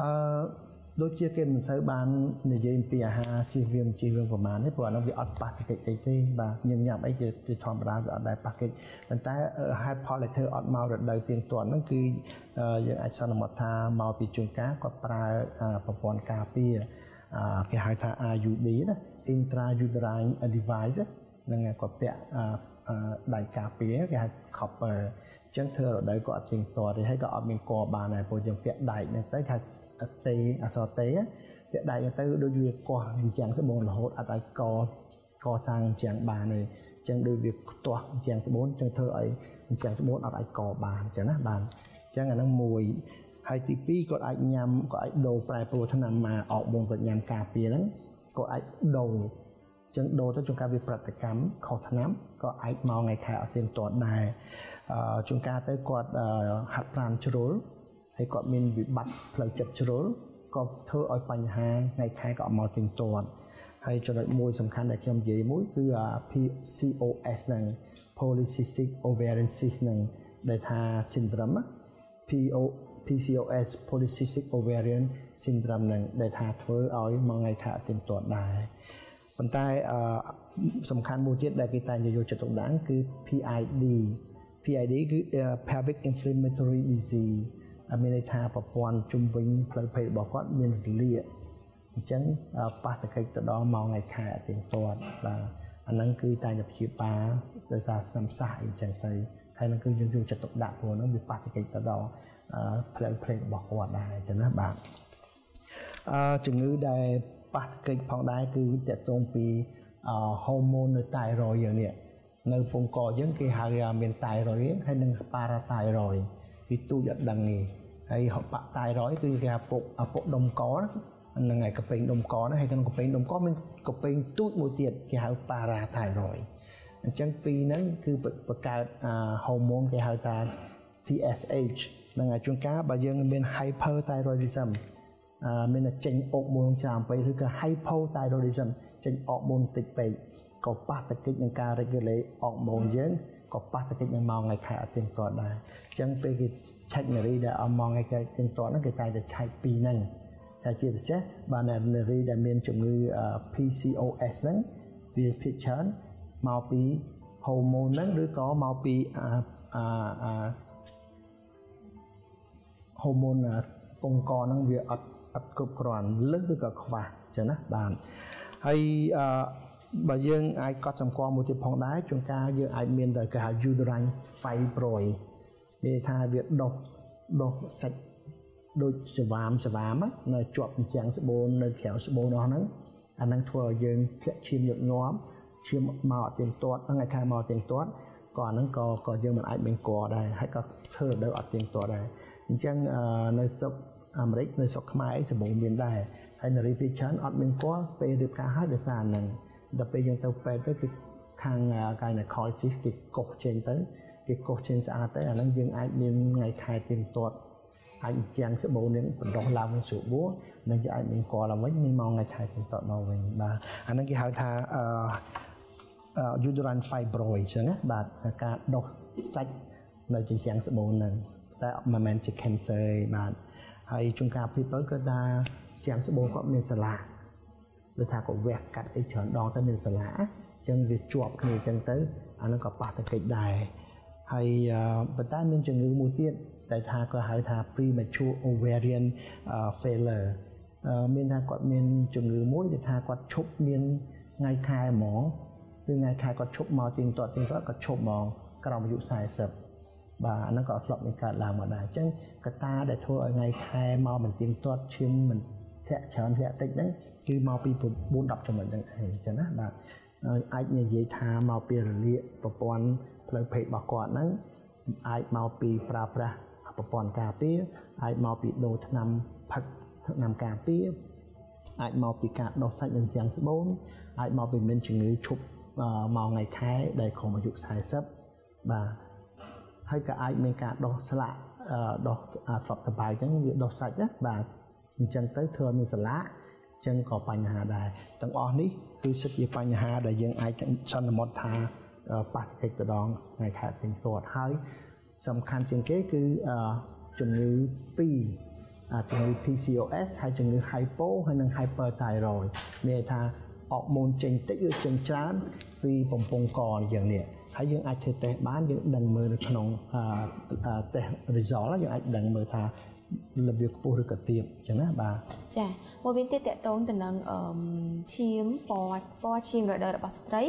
អអឺ ដូចជាគេមិនសូវបាននិយាយអំពីអាហារជិះវាមជិះវាមប្រមាណទេព្រោះអានោះវាអត់ប៉ះតិចអីទេបាទញឹមញ៉ាំអីជាជាធម្មតាវាអត់ដែរប៉ះកិច្ចប៉ុន្តែហេតុផលដែលធ្វើអត់មករដូវទៀងទាត់ហ្នឹងគឺយើងអាចសន្មតថាមកពីជួនកាលគាត់ប្រើប្រព័ន្ធការពារគេហៅថា IUD ណា intrauterine device ហ្នឹងគាត់ពាក់ដៃការពារគេហៅ copper អញ្ចឹងធ្វើរដូវក៏អត់ទៀងទាត់ទេហើយក៏អត់មានកបានដែរព្រោះយើងពាក់ដៃហ្នឹងទៅ គេតេអសតេពាក់ដៃទៅដូចវាកោះអញ្ចឹងស្បូនរហូតអត់ឲ្យកកសាងអញ្ចឹងបានទេអញ្ចឹងដូចវាខ្ទាស់អញ្ចឹងស្បូនអញ្ចឹងធ្វើឲ្យអញ្ចឹងស្បូនអត់ឲ្យកបានអញ្ចឹងណាបានអញ្ចឹងអាហ្នឹងមួយហើយទី2គាត់អាចញ៉ាំគាត់អាចដូរប្រែប្រួលថ្នាំមកអោបមុនគាត់ញ៉ាំការពារហ្នឹងគាត់អាចដូរចឹងដូរទៅជួនកាលវាប្រតិកម្មខុសឆ្នាំក៏អាចមកថ្ងៃខែអត់ទៀងទាត់ដែរអឺជួនកាលទៅគាត់ហាត់ប្រាណជ្រុល ហើយគាត់មានវិបត្តិផ្លូវចិត្តជ្រុលក៏ធ្វើឲ្យបញ្ហាថ្ងៃខែក៏អត់មកទៀងទាត់ហើយចំណុចមួយសំខាន់ដែលខ្ញុំនិយាយមួយគឺ PCOS ហ្នឹង polycystic ovarian cyst ហ្នឹងដែលថា syndrome PO PCOS polycystic ovarian syndrome ហ្នឹងដែលថាធ្វើឲ្យមកថ្ងៃខែអត់ទៀងទាត់ដែរប៉ុន្តែសំខាន់មួយទៀតដែលគេតែងយកចិត្តទុកដាក់គឺ PID PID គឺ pelvic inflammatory disease មានន័យថាប្រព័ន្ធជំវិញផ្លូវភេទរបស់គាត់មានរលាកអញ្ចឹងប៉ះតកិច្ចទៅដល់ម៉ោងថ្ងៃខែអទៀងទាត់បាទអាហ្នឹងគឺតែជាព្យាបាលដោយសារស្នាមសាសអីចឹងទៅហើយនឹងគឺយើងយកចិត្តទុកដាក់ព្រោះហ្នឹងវាប៉ះតកិច្ចទៅដល់ផ្លូវភេទរបស់គាត់ដែរអញ្ចឹងណាបាទអឺជំងឺដែលប៉ះទកិច្ចផងដែរគឺតកតងពីហូម៉ូននៅតៃរ៉យយើងនេះនៅពងកយើងគេហៅថាមានតៃរ៉យហើយនិងប៉ារ៉ាតៃរ៉យវាទូចអត់ដឹងទេ ហើយបាក់តៃរ៉យគឺគេថាពុកពុកដុំកហ្នឹងហើយកពេងដុំកហ្នឹងហើយក្នុងកពេងដុំកមានកពេងទូចមួយទៀតគេហៅប៉ារ៉ាតៃរ៉យអញ្ចឹងពីរហ្នឹងគឺបង្កើតហូម៉ូនគេហៅថា TSH ហ្នឹងហើយជួនកាលបើយើងមាន hyperthyroidism មានតែចេញអុកមុនច្រើនពេកឬក៏ hypothyroidism ចេញអុកមុនតិចពេកក៏ប៉ះទង្គិចនឹងការ regulate អុកមុនយើង ក៏ប៉ះទង្គិចនឹងម៉ោងថ្ងៃខែអត់ទៀងទាត់ដែរអញ្ចឹងពេលគេឆែកនារីដែលអមម៉ោងថ្ងៃខែទៀងទាត់ហ្នឹងគេតែតែឆែកពីរហ្នឹងតែជាពិសេសបាននារីដែលមានជំងឺ PCOS ហ្នឹងវាភាគច្រើនមកពីហូម៉ូនហ្នឹងឬក៏មកពីអាអាហូម៉ូនពងកហ្នឹងវាអត់អត់គ្រប់គ្រាន់លើសឬក៏ខ្វះចឹងណាបានហើយអឺ បើយើងអាចកត់សម្គាល់មួយទៀតផងដែរជួនកាលយើងអាចមានតែគេហៅ uterine fibroid និយាយថាវាដុសដុសសាច់ដូចស្វាមស្វាមនៅជាប់ជញ្ជាំងស្បូននៅក្រៅស្បូននោះហ្នឹងអាហ្នឹងធ្វើឲ្យយើងធ្លាក់ឈាមញឹកញាប់ឈាមមកអត់ទៀងទាត់ថ្ងៃខែមកទៀងទាត់ក៏អាហ្នឹងក៏ក៏យើងមិនអាចមានកដែរហើយក៏ធ្វើទៅអត់ទៀងទាត់ដែរអញ្ចឹងនៅស្រុកអាមេរិកនៅស្រុកខ្មែរសម្បូរមានដែរហើយនារីភាគច្រើនអត់មានគាត់ពេលរៀបការហើយដោយសារហ្នឹង ដល់ពេលយើងទៅពេទ្យទៅគេខាង gynecologist គេកោសចេញទៅគេកោសចេញស្អាតទៅអាហ្នឹងយើងអាចមានថ្ងៃខែទៀងទាត់អាចជាងស្បូននឹងបណ្ដោះឡើងស្រួលបួរនឹងគេអាចមានកឡើងវិញមានមកថ្ងៃខែទៀងទាត់មកវិញបាទអាហ្នឹងគេហៅថាអឺ uterine fibroid អញ្ចឹងណាបាទការដុសសាច់នៅជញ្ជាំងស្បូនហ្នឹងតែមិនមែនជា cancer ទេបាទហើយជួនកាលពីទៅគាត់ថាជាងស្បូនគាត់មានសាឡា ដូចថាគាត់វះកាត់អីច្រើនដងទៅមានសាឡាអញ្ចឹងវាជាប់គ្នាអញ្ចឹងទៅអានឹងក៏ប៉ះទៅកិច្ចដែរហើយប៉ុន្តែមានជំងឺមួយទៀតដែលថាគាត់ហៅថា premature ovarian failure មានថាគាត់មានជំងឺមួយដែលថាគាត់ឈប់មានថ្ងៃខែហ្មងគឺថ្ងៃខែគាត់ឈប់មកទៀងទាត់ទៀងទាត់គាត់ឈប់ហ្មងក្រោមអាយុ40បាទអាហ្នឹងក៏ធ្លាប់មានកើតឡើងមកដែរអញ្ចឹងកត្តាដែលធ្វើឲ្យថ្ងៃខែមកមិនទៀងទាត់ឈាមមិនធាក់ច្រើនធាក់តិចហ្នឹង គឺមកពី4 10ចំណុចហ្នឹងឯងអញ្ចឹងណាបាទអាចនិយាយថាមកពីរលាកប្រព័ន្ធផ្លូវភេទរបស់គាត់ហ្នឹងអាចមកពីប្រើប្រាស់ប្រព័ន្ធការពារអាចមកពីដូរថ្នាំផឹកថ្នាំការពារអាចមកពីការដោះសាច់នឹងជាងស្បូនអាចមកពីមានជំងឺឈប់មកថ្ងៃខែដែលក្រោមអាយុ40បាទហើយក៏អាចមានការដោះស្លាកដោះត្រប់តបាយអញ្ចឹងវាដោះសាច់ណាបាទអញ្ចឹងទៅធ្វើឲ្យមានស្លាកអញ្ចឹងក៏បញ្ហាដែរទាំងអស់នេះគឺសិតជាបញ្ហាដែលយើងអាចសន្មត់ថាប៉ះទង្គិចទៅដងថ្ងៃខែទៀងទាត់ហើយសំខាន់ជាងគេគឺជំងឺ2ជំងឺ PCOS ហើយជំងឺ hypo ហើយនិង hyperthyroid មានថាអរម៉ូនចេញតិចឬចេញច្រើនពីបំពង់កយ៉ាងនេះហើយយើងអាចធ្វើតេស្តបានយើងដឹងមើលនៅក្នុងតេស្ត result យើងអាចដឹងមើលថា លវាខ្ពស់ឬក៏ទាបអញ្ចឹងណាបាទចាមួយវិញទៀតតកតងទៅនឹងឈាមពណ៌ពណ៌ឈាមរដូវរបស់ស្ត្រី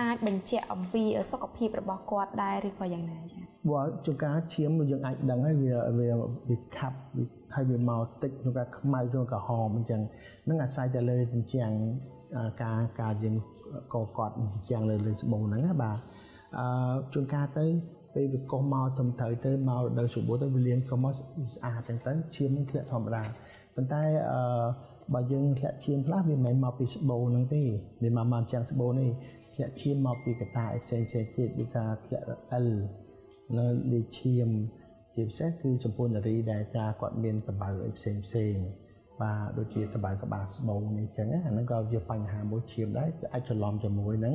អាចបញ្ជាក់អំពីសុខភាពរបស់គាត់ដែរឬក៏យ៉ាងណាចាបើជួនកាលឈាមយើងអាចដឹងហើយវាវាវាខាប់ហើយវាមកតិចជួនកាលខ្មៅជួនកាលក្រហមអញ្ចឹងនឹងអាស្រ័យទៅលើជញ្ជាំងការការយើងកគាត់ជញ្ជាំងលើលើស្បូនហ្នឹងណាបាទអឺជួនកាលទៅ ពេលវាកុសមកត្រឹមត្រូវទៅមករដូវសម្បូរទៅវាលាងកុសមកស្អាតចឹងទៅឈាមនឹងធ្លាក់ធម្មតាប៉ុន្តែអឺបើយើងធ្លាក់ឈាមខ្លះវាមិនមែនមកពីស្បូរហ្នឹងទេវាមកមកចាំងស្បូរនេះធ្លាក់ឈាមមកពីកត្តាផ្សេងផ្សេងទៀតដូចថាធ្លាក់ L នៅលេឈាមជាពិសេសគឺចំពោះនារីដែលថាគាត់មានតបៅអីផ្សេងផ្សេងបាទដូចជាតបៅក្បាលស្បូរនេះអញ្ចឹងអាហ្នឹងក៏ជាបញ្ហាមួយឈាមដែរអាចច្រឡំជាមួយនឹង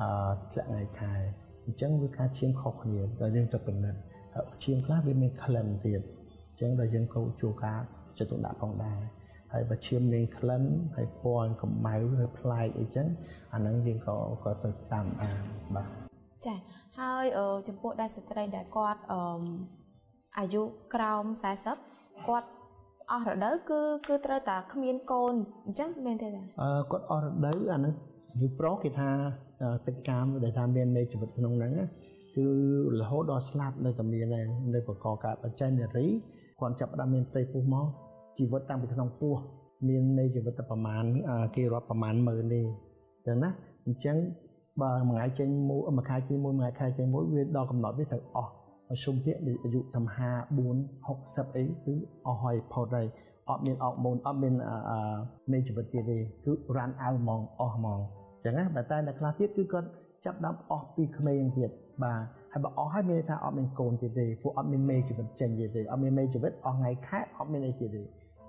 អឺធ្លាក់ថ្ងៃខែ អញ្ចឹងវាការឈាមខុសគ្នាតែយើងទៅពិនិត្យឈាមខ្លះវាមានក្លិនទៀតអញ្ចឹងដល់យើងក៏ជួការចិត្តទុកដាក់ផងដែរហើយបើឈាមមានក្លិនហើយពណ៌កម្មៅឬប្លែកអីចឹងអាហ្នឹងយើងក៏ក៏ទៅតាមបានបាទចាហើយចំពោះដែរស្ត្រីដែលគាត់អឺអាយុក្រោម40គាត់អស់រដូវគឺគឺត្រូវតែគ្មានកូនអញ្ចឹងមែនទេតាអឺគាត់អស់រដូវអានោះយូប្រុសគេថា ទឹកកាមដែលថាមានមេជីវិតក្នុងហ្នឹងគឺរហូតដល់ស្លាប់នៅតែមានដែរនៅបកកើតបច្ចេកនារីគាត់ចាប់ផ្ដើមមានផ្ទៃពោះមកជីវិតតាំងពីក្នុងពោះមានមេជីវិតតែប្រមាណគេរាប់ប្រមាណម៉ឺននេះអញ្ចឹងណាអញ្ចឹងបើមួយថ្ងៃចេញមួយមួយខែចេញមួយមួយខែចេញមួយវាដល់កំណត់វាត្រូវអស់ជុំភាកអាយុតាម54 60អីគឺអស់ហើយផុតហើយអត់មានអកម៉ូនអត់មានមេជីវិតទៀតទេគឺ run out ហ្មងអស់ហ្មង ចឹងណាតែតែអ្នកខ្លះទៀតគឺគាត់ចាប់ដើមអស់ពីក្មេងទៀតបាទហើយបើអស់ហើយមានថាអត់មានកូនទៀតទេពួកអត់មានមេជីវិតចេញទៀតទេអត់មានមេជីវិតអស់ថ្ងៃខែអត់មានអីទៀតទេ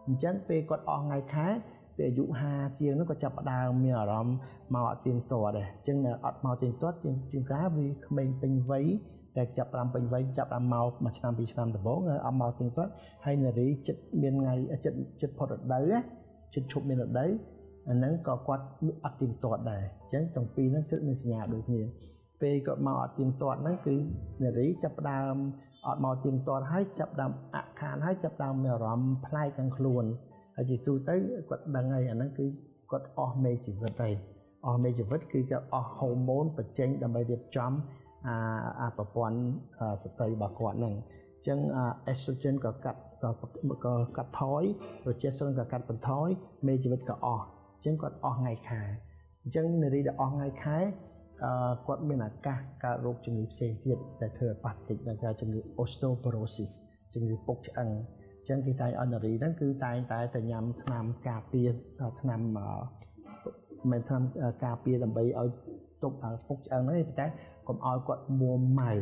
អញ្ចឹងពេលគាត់អស់ថ្ងៃខែពេលអាយុ50ជាងនោះក៏ចាប់ផ្ដើមមានអារម្មណ៍មកអត់ទៀងទាត់ដែរអញ្ចឹងអត់មកទៀងទាត់ជាងជាងការវាក្មេងពេញវ័យតែចាប់5ពេញវ័យចាប់ដល់មកមួយឆ្នាំពីរឆ្នាំដំបូងអត់មកទៀងទាត់ហើយនារីចិត្តមានថ្ងៃចិត្តចិត្តផុតរដូវចិត្តឈប់មានរដូវ អាហ្នឹងក៏គាត់អត់ទៀងទាត់ដែរអញ្ចឹងទាំងពីរហ្នឹងសិតមានសញ្ញាដូចគ្នាពេលគាត់មកអត់ទៀងទាត់ហ្នឹងគឺនារីចាប់ដើមអត់មកទៀងទាត់ហើយចាប់ដើមអខានហើយចាប់ដើមមានអារម្មណ៍ប្លែកខាងខ្លួនហើយជាទូទៅគាត់ដឹងហើយអាហ្នឹងគឺគាត់អស់មេជីវិតហើយអស់មេជីវិតគឺគាត់អស់ហូម៉ូនបញ្ចេញដើម្បីរៀបចំអាអាប្រព័ន្ធស្ត្រីរបស់គាត់ហ្នឹងអញ្ចឹង estrogen ក៏កាត់ក៏កាត់ថយ progesterone ក៏កាត់បន្ថយមេជីវិតក៏អស់ ចឹងគាត់អស់ថ្ងៃខែអញ្ចឹងនារីដែលអស់ថ្ងៃខែអឺគាត់មានឱកាសកើតរោគជំងឺផ្សេងទៀតដែលធ្វើឲ្យប៉ះតិចដល់ការជំងឺ osteoporosis ជំងឺពុកឆ្អឹងអញ្ចឹងគេតែងឲ្យនារីហ្នឹងគឺតែងតែទៅញ៉ាំថ្នាំការពារថ្នាំមិនថ្នាំការពារដើម្បីឲ្យទប់ពុកឆ្អឹងហ្នឹងតែកុំឲ្យគាត់មួម៉ៅ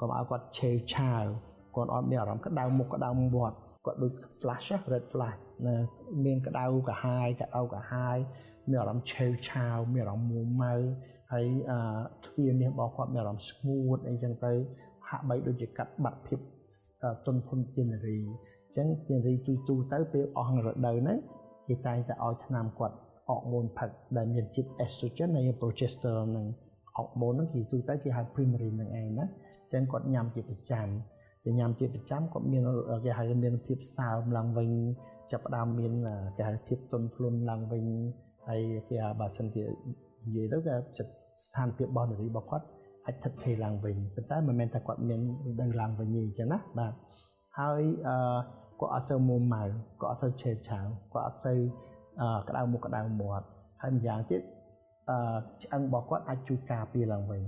កុំឲ្យគាត់ឆេវឆាវគាត់អត់មានអារម្មណ៍ក្តៅមុខក្តៅមាត់គាត់ដូច flash red flash ណា មានក្តៅកាហាយក្តៅកាហាយមានអារម្មណ៍ឆេវឆាវមានអារម្មណ៍មួម៉ៅហើយអឺទ្វារមាសរបស់គាត់មានអារម្មណ៍ស្ងួតអីចឹងទៅហាក់បីដូចជាកាត់បាត់ភាពទុនធនជានារីអញ្ចឹងជានារីទូទូទៅពេលអស់រដូវហ្នឹងគេតែងតែឲ្យថ្នាំគាត់អកម៉ូនផឹកដែលមានជាតិ estrogen និង progesterone ហ្នឹងអកម៉ូនហ្នឹងគេទូទៅគេហៅ primarin ហ្នឹងឯងណាអញ្ចឹងគាត់ញ៉ាំជាប្រចាំគេញ៉ាំជាប្រចាំគាត់មានគេហៅមានភាពសើមឡើងវិញ ចាប់ផ្ដើមមានគេហៅភាពទន់ភ្លន់ឡើងវិញហើយគេបើសិនជានិយាយទៅគេស្ថានភាពរបស់នារីរបស់គាត់អាចថិតថេរឡើងវិញប៉ុន្តែមិនមែនថាគាត់មានដឹងឡើងវិញទេអញ្ចឹងណាបាទហើយអឺគាត់អត់សូវមួម៉ៅគាត់អត់សូវឆេបឆាវគាត់អត់សូវក្តៅមុខក្តៅមាត់ហើយម្យ៉ាងទៀតអឺឆ្អឹងរបស់គាត់អាចជួយការពារឡើងវិញ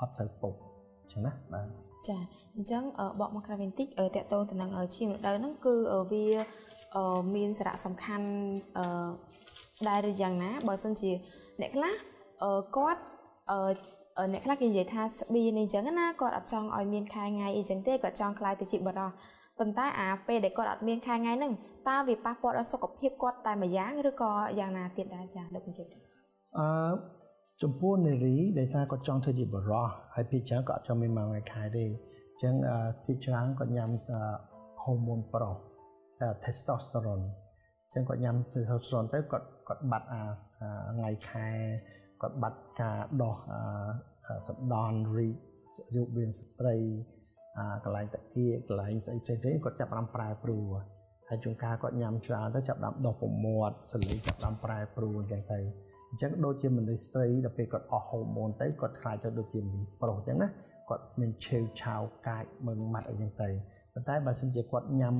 អត់សូវពុកអញ្ចឹងណាបាទចាអញ្ចឹងបកមកក្រៅវិញតិចតកតងទៅនឹងឈាមរដូវហ្នឹងគឺវា មានសារៈសំខាន់ដែរឬយ៉ាងណាបើសិនជាអ្នកខ្លះគាត់អ្នកខ្លះគេនិយាយថាស្បៀនេះអញ្ចឹងណាគាត់អត់ចង់ឲ្យមានខែថ្ងៃអីចឹងទេគាត់ចង់ខ្លាយទៅជាបរិសប៉ុន្តែអាពេលដែលគាត់អត់មានខែថ្ងៃហ្នឹងតើវាប៉ះពាល់ដល់សុខភាពគាត់តែម្យ៉ាងឬក៏យ៉ាងណាទៀតដែរចាលោកបញ្ជាអឺចំពោះនារីដែលថាគាត់ចង់ធ្វើជាបរិសហើយពីច្រើនគាត់អត់ចង់មានមួយខែទេអញ្ចឹងទីច្រើនគាត់ញ៉ាំហូម៉ូនប្រុស testosterone អញ្ចឹងគាត់ញ៉ាំ testosterone ទៅគាត់គាត់បាត់អាថ្ងៃខែគាត់បាត់ការដោះសណ្ដន់រីករូបរាងស្ត្រីអាកន្លែងតាគៀកន្លែងស្អីផ្សេងៗគាត់ចាប់ផ្ដើមប្រែប្រួលហើយជួនកាលគាត់ញ៉ាំច្រើនទៅចាប់ផ្ដើមដោះពមាត់សលេងចាប់ផ្ដើមប្រែប្រួលអញ្ចឹងទៅអញ្ចឹងដូចជាមនុស្សស្ត្រីដល់ពេលគាត់អស់ហូម៉ូនទៅគាត់ខ្លាចទៅដូចជាមនុស្សប្រុសអញ្ចឹងណាគាត់មានឆេវឆាវកាចមើងម៉ាត់អីចឹងទៅ ប៉ុន្តែបើសិនជាគាត់ញ៉ាំ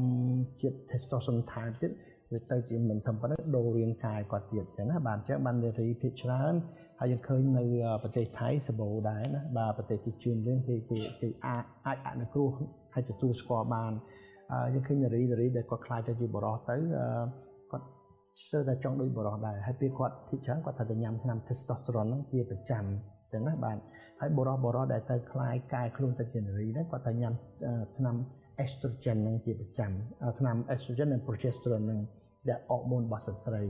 ជាតិ testosterone ថែមទៀតវាទៅជាមិនធម្មតាដូររាងកាយគាត់ទៀតចឹងណាបាទអញ្ចឹងបាននារីភាគច្រើនហើយយើងឃើញនៅប្រទេសថៃសបោដែរណាបាទប្រទេសទីជឿនលឿនគេគេគេអាចអាចអនុគ្រោះហើយទទួលស្គាល់បានយើងឃើញនារីនារីដែលគាត់ខ្លាចទៅជាបរិសទៅគាត់ស្ទើរតែចង់ដូចបរិសដែរហើយពេលគាត់ភាគច្រើនគាត់ត្រូវតែញ៉ាំថ្នាំ testosterone ហ្នឹងជាប្រចាំចឹងណាបាទហើយបរិសបរិសដែលទៅคลายកាយខ្លួនទៅជានារីហ្នឹងគាត់ត្រូវញ៉ាំថ្នាំ estrogen ហ្នឹងជាប្រចាំថ្នាំ estrogen និង progesterone ហ្នឹងដែលអរម៉ូនរបស់ស្ត្រី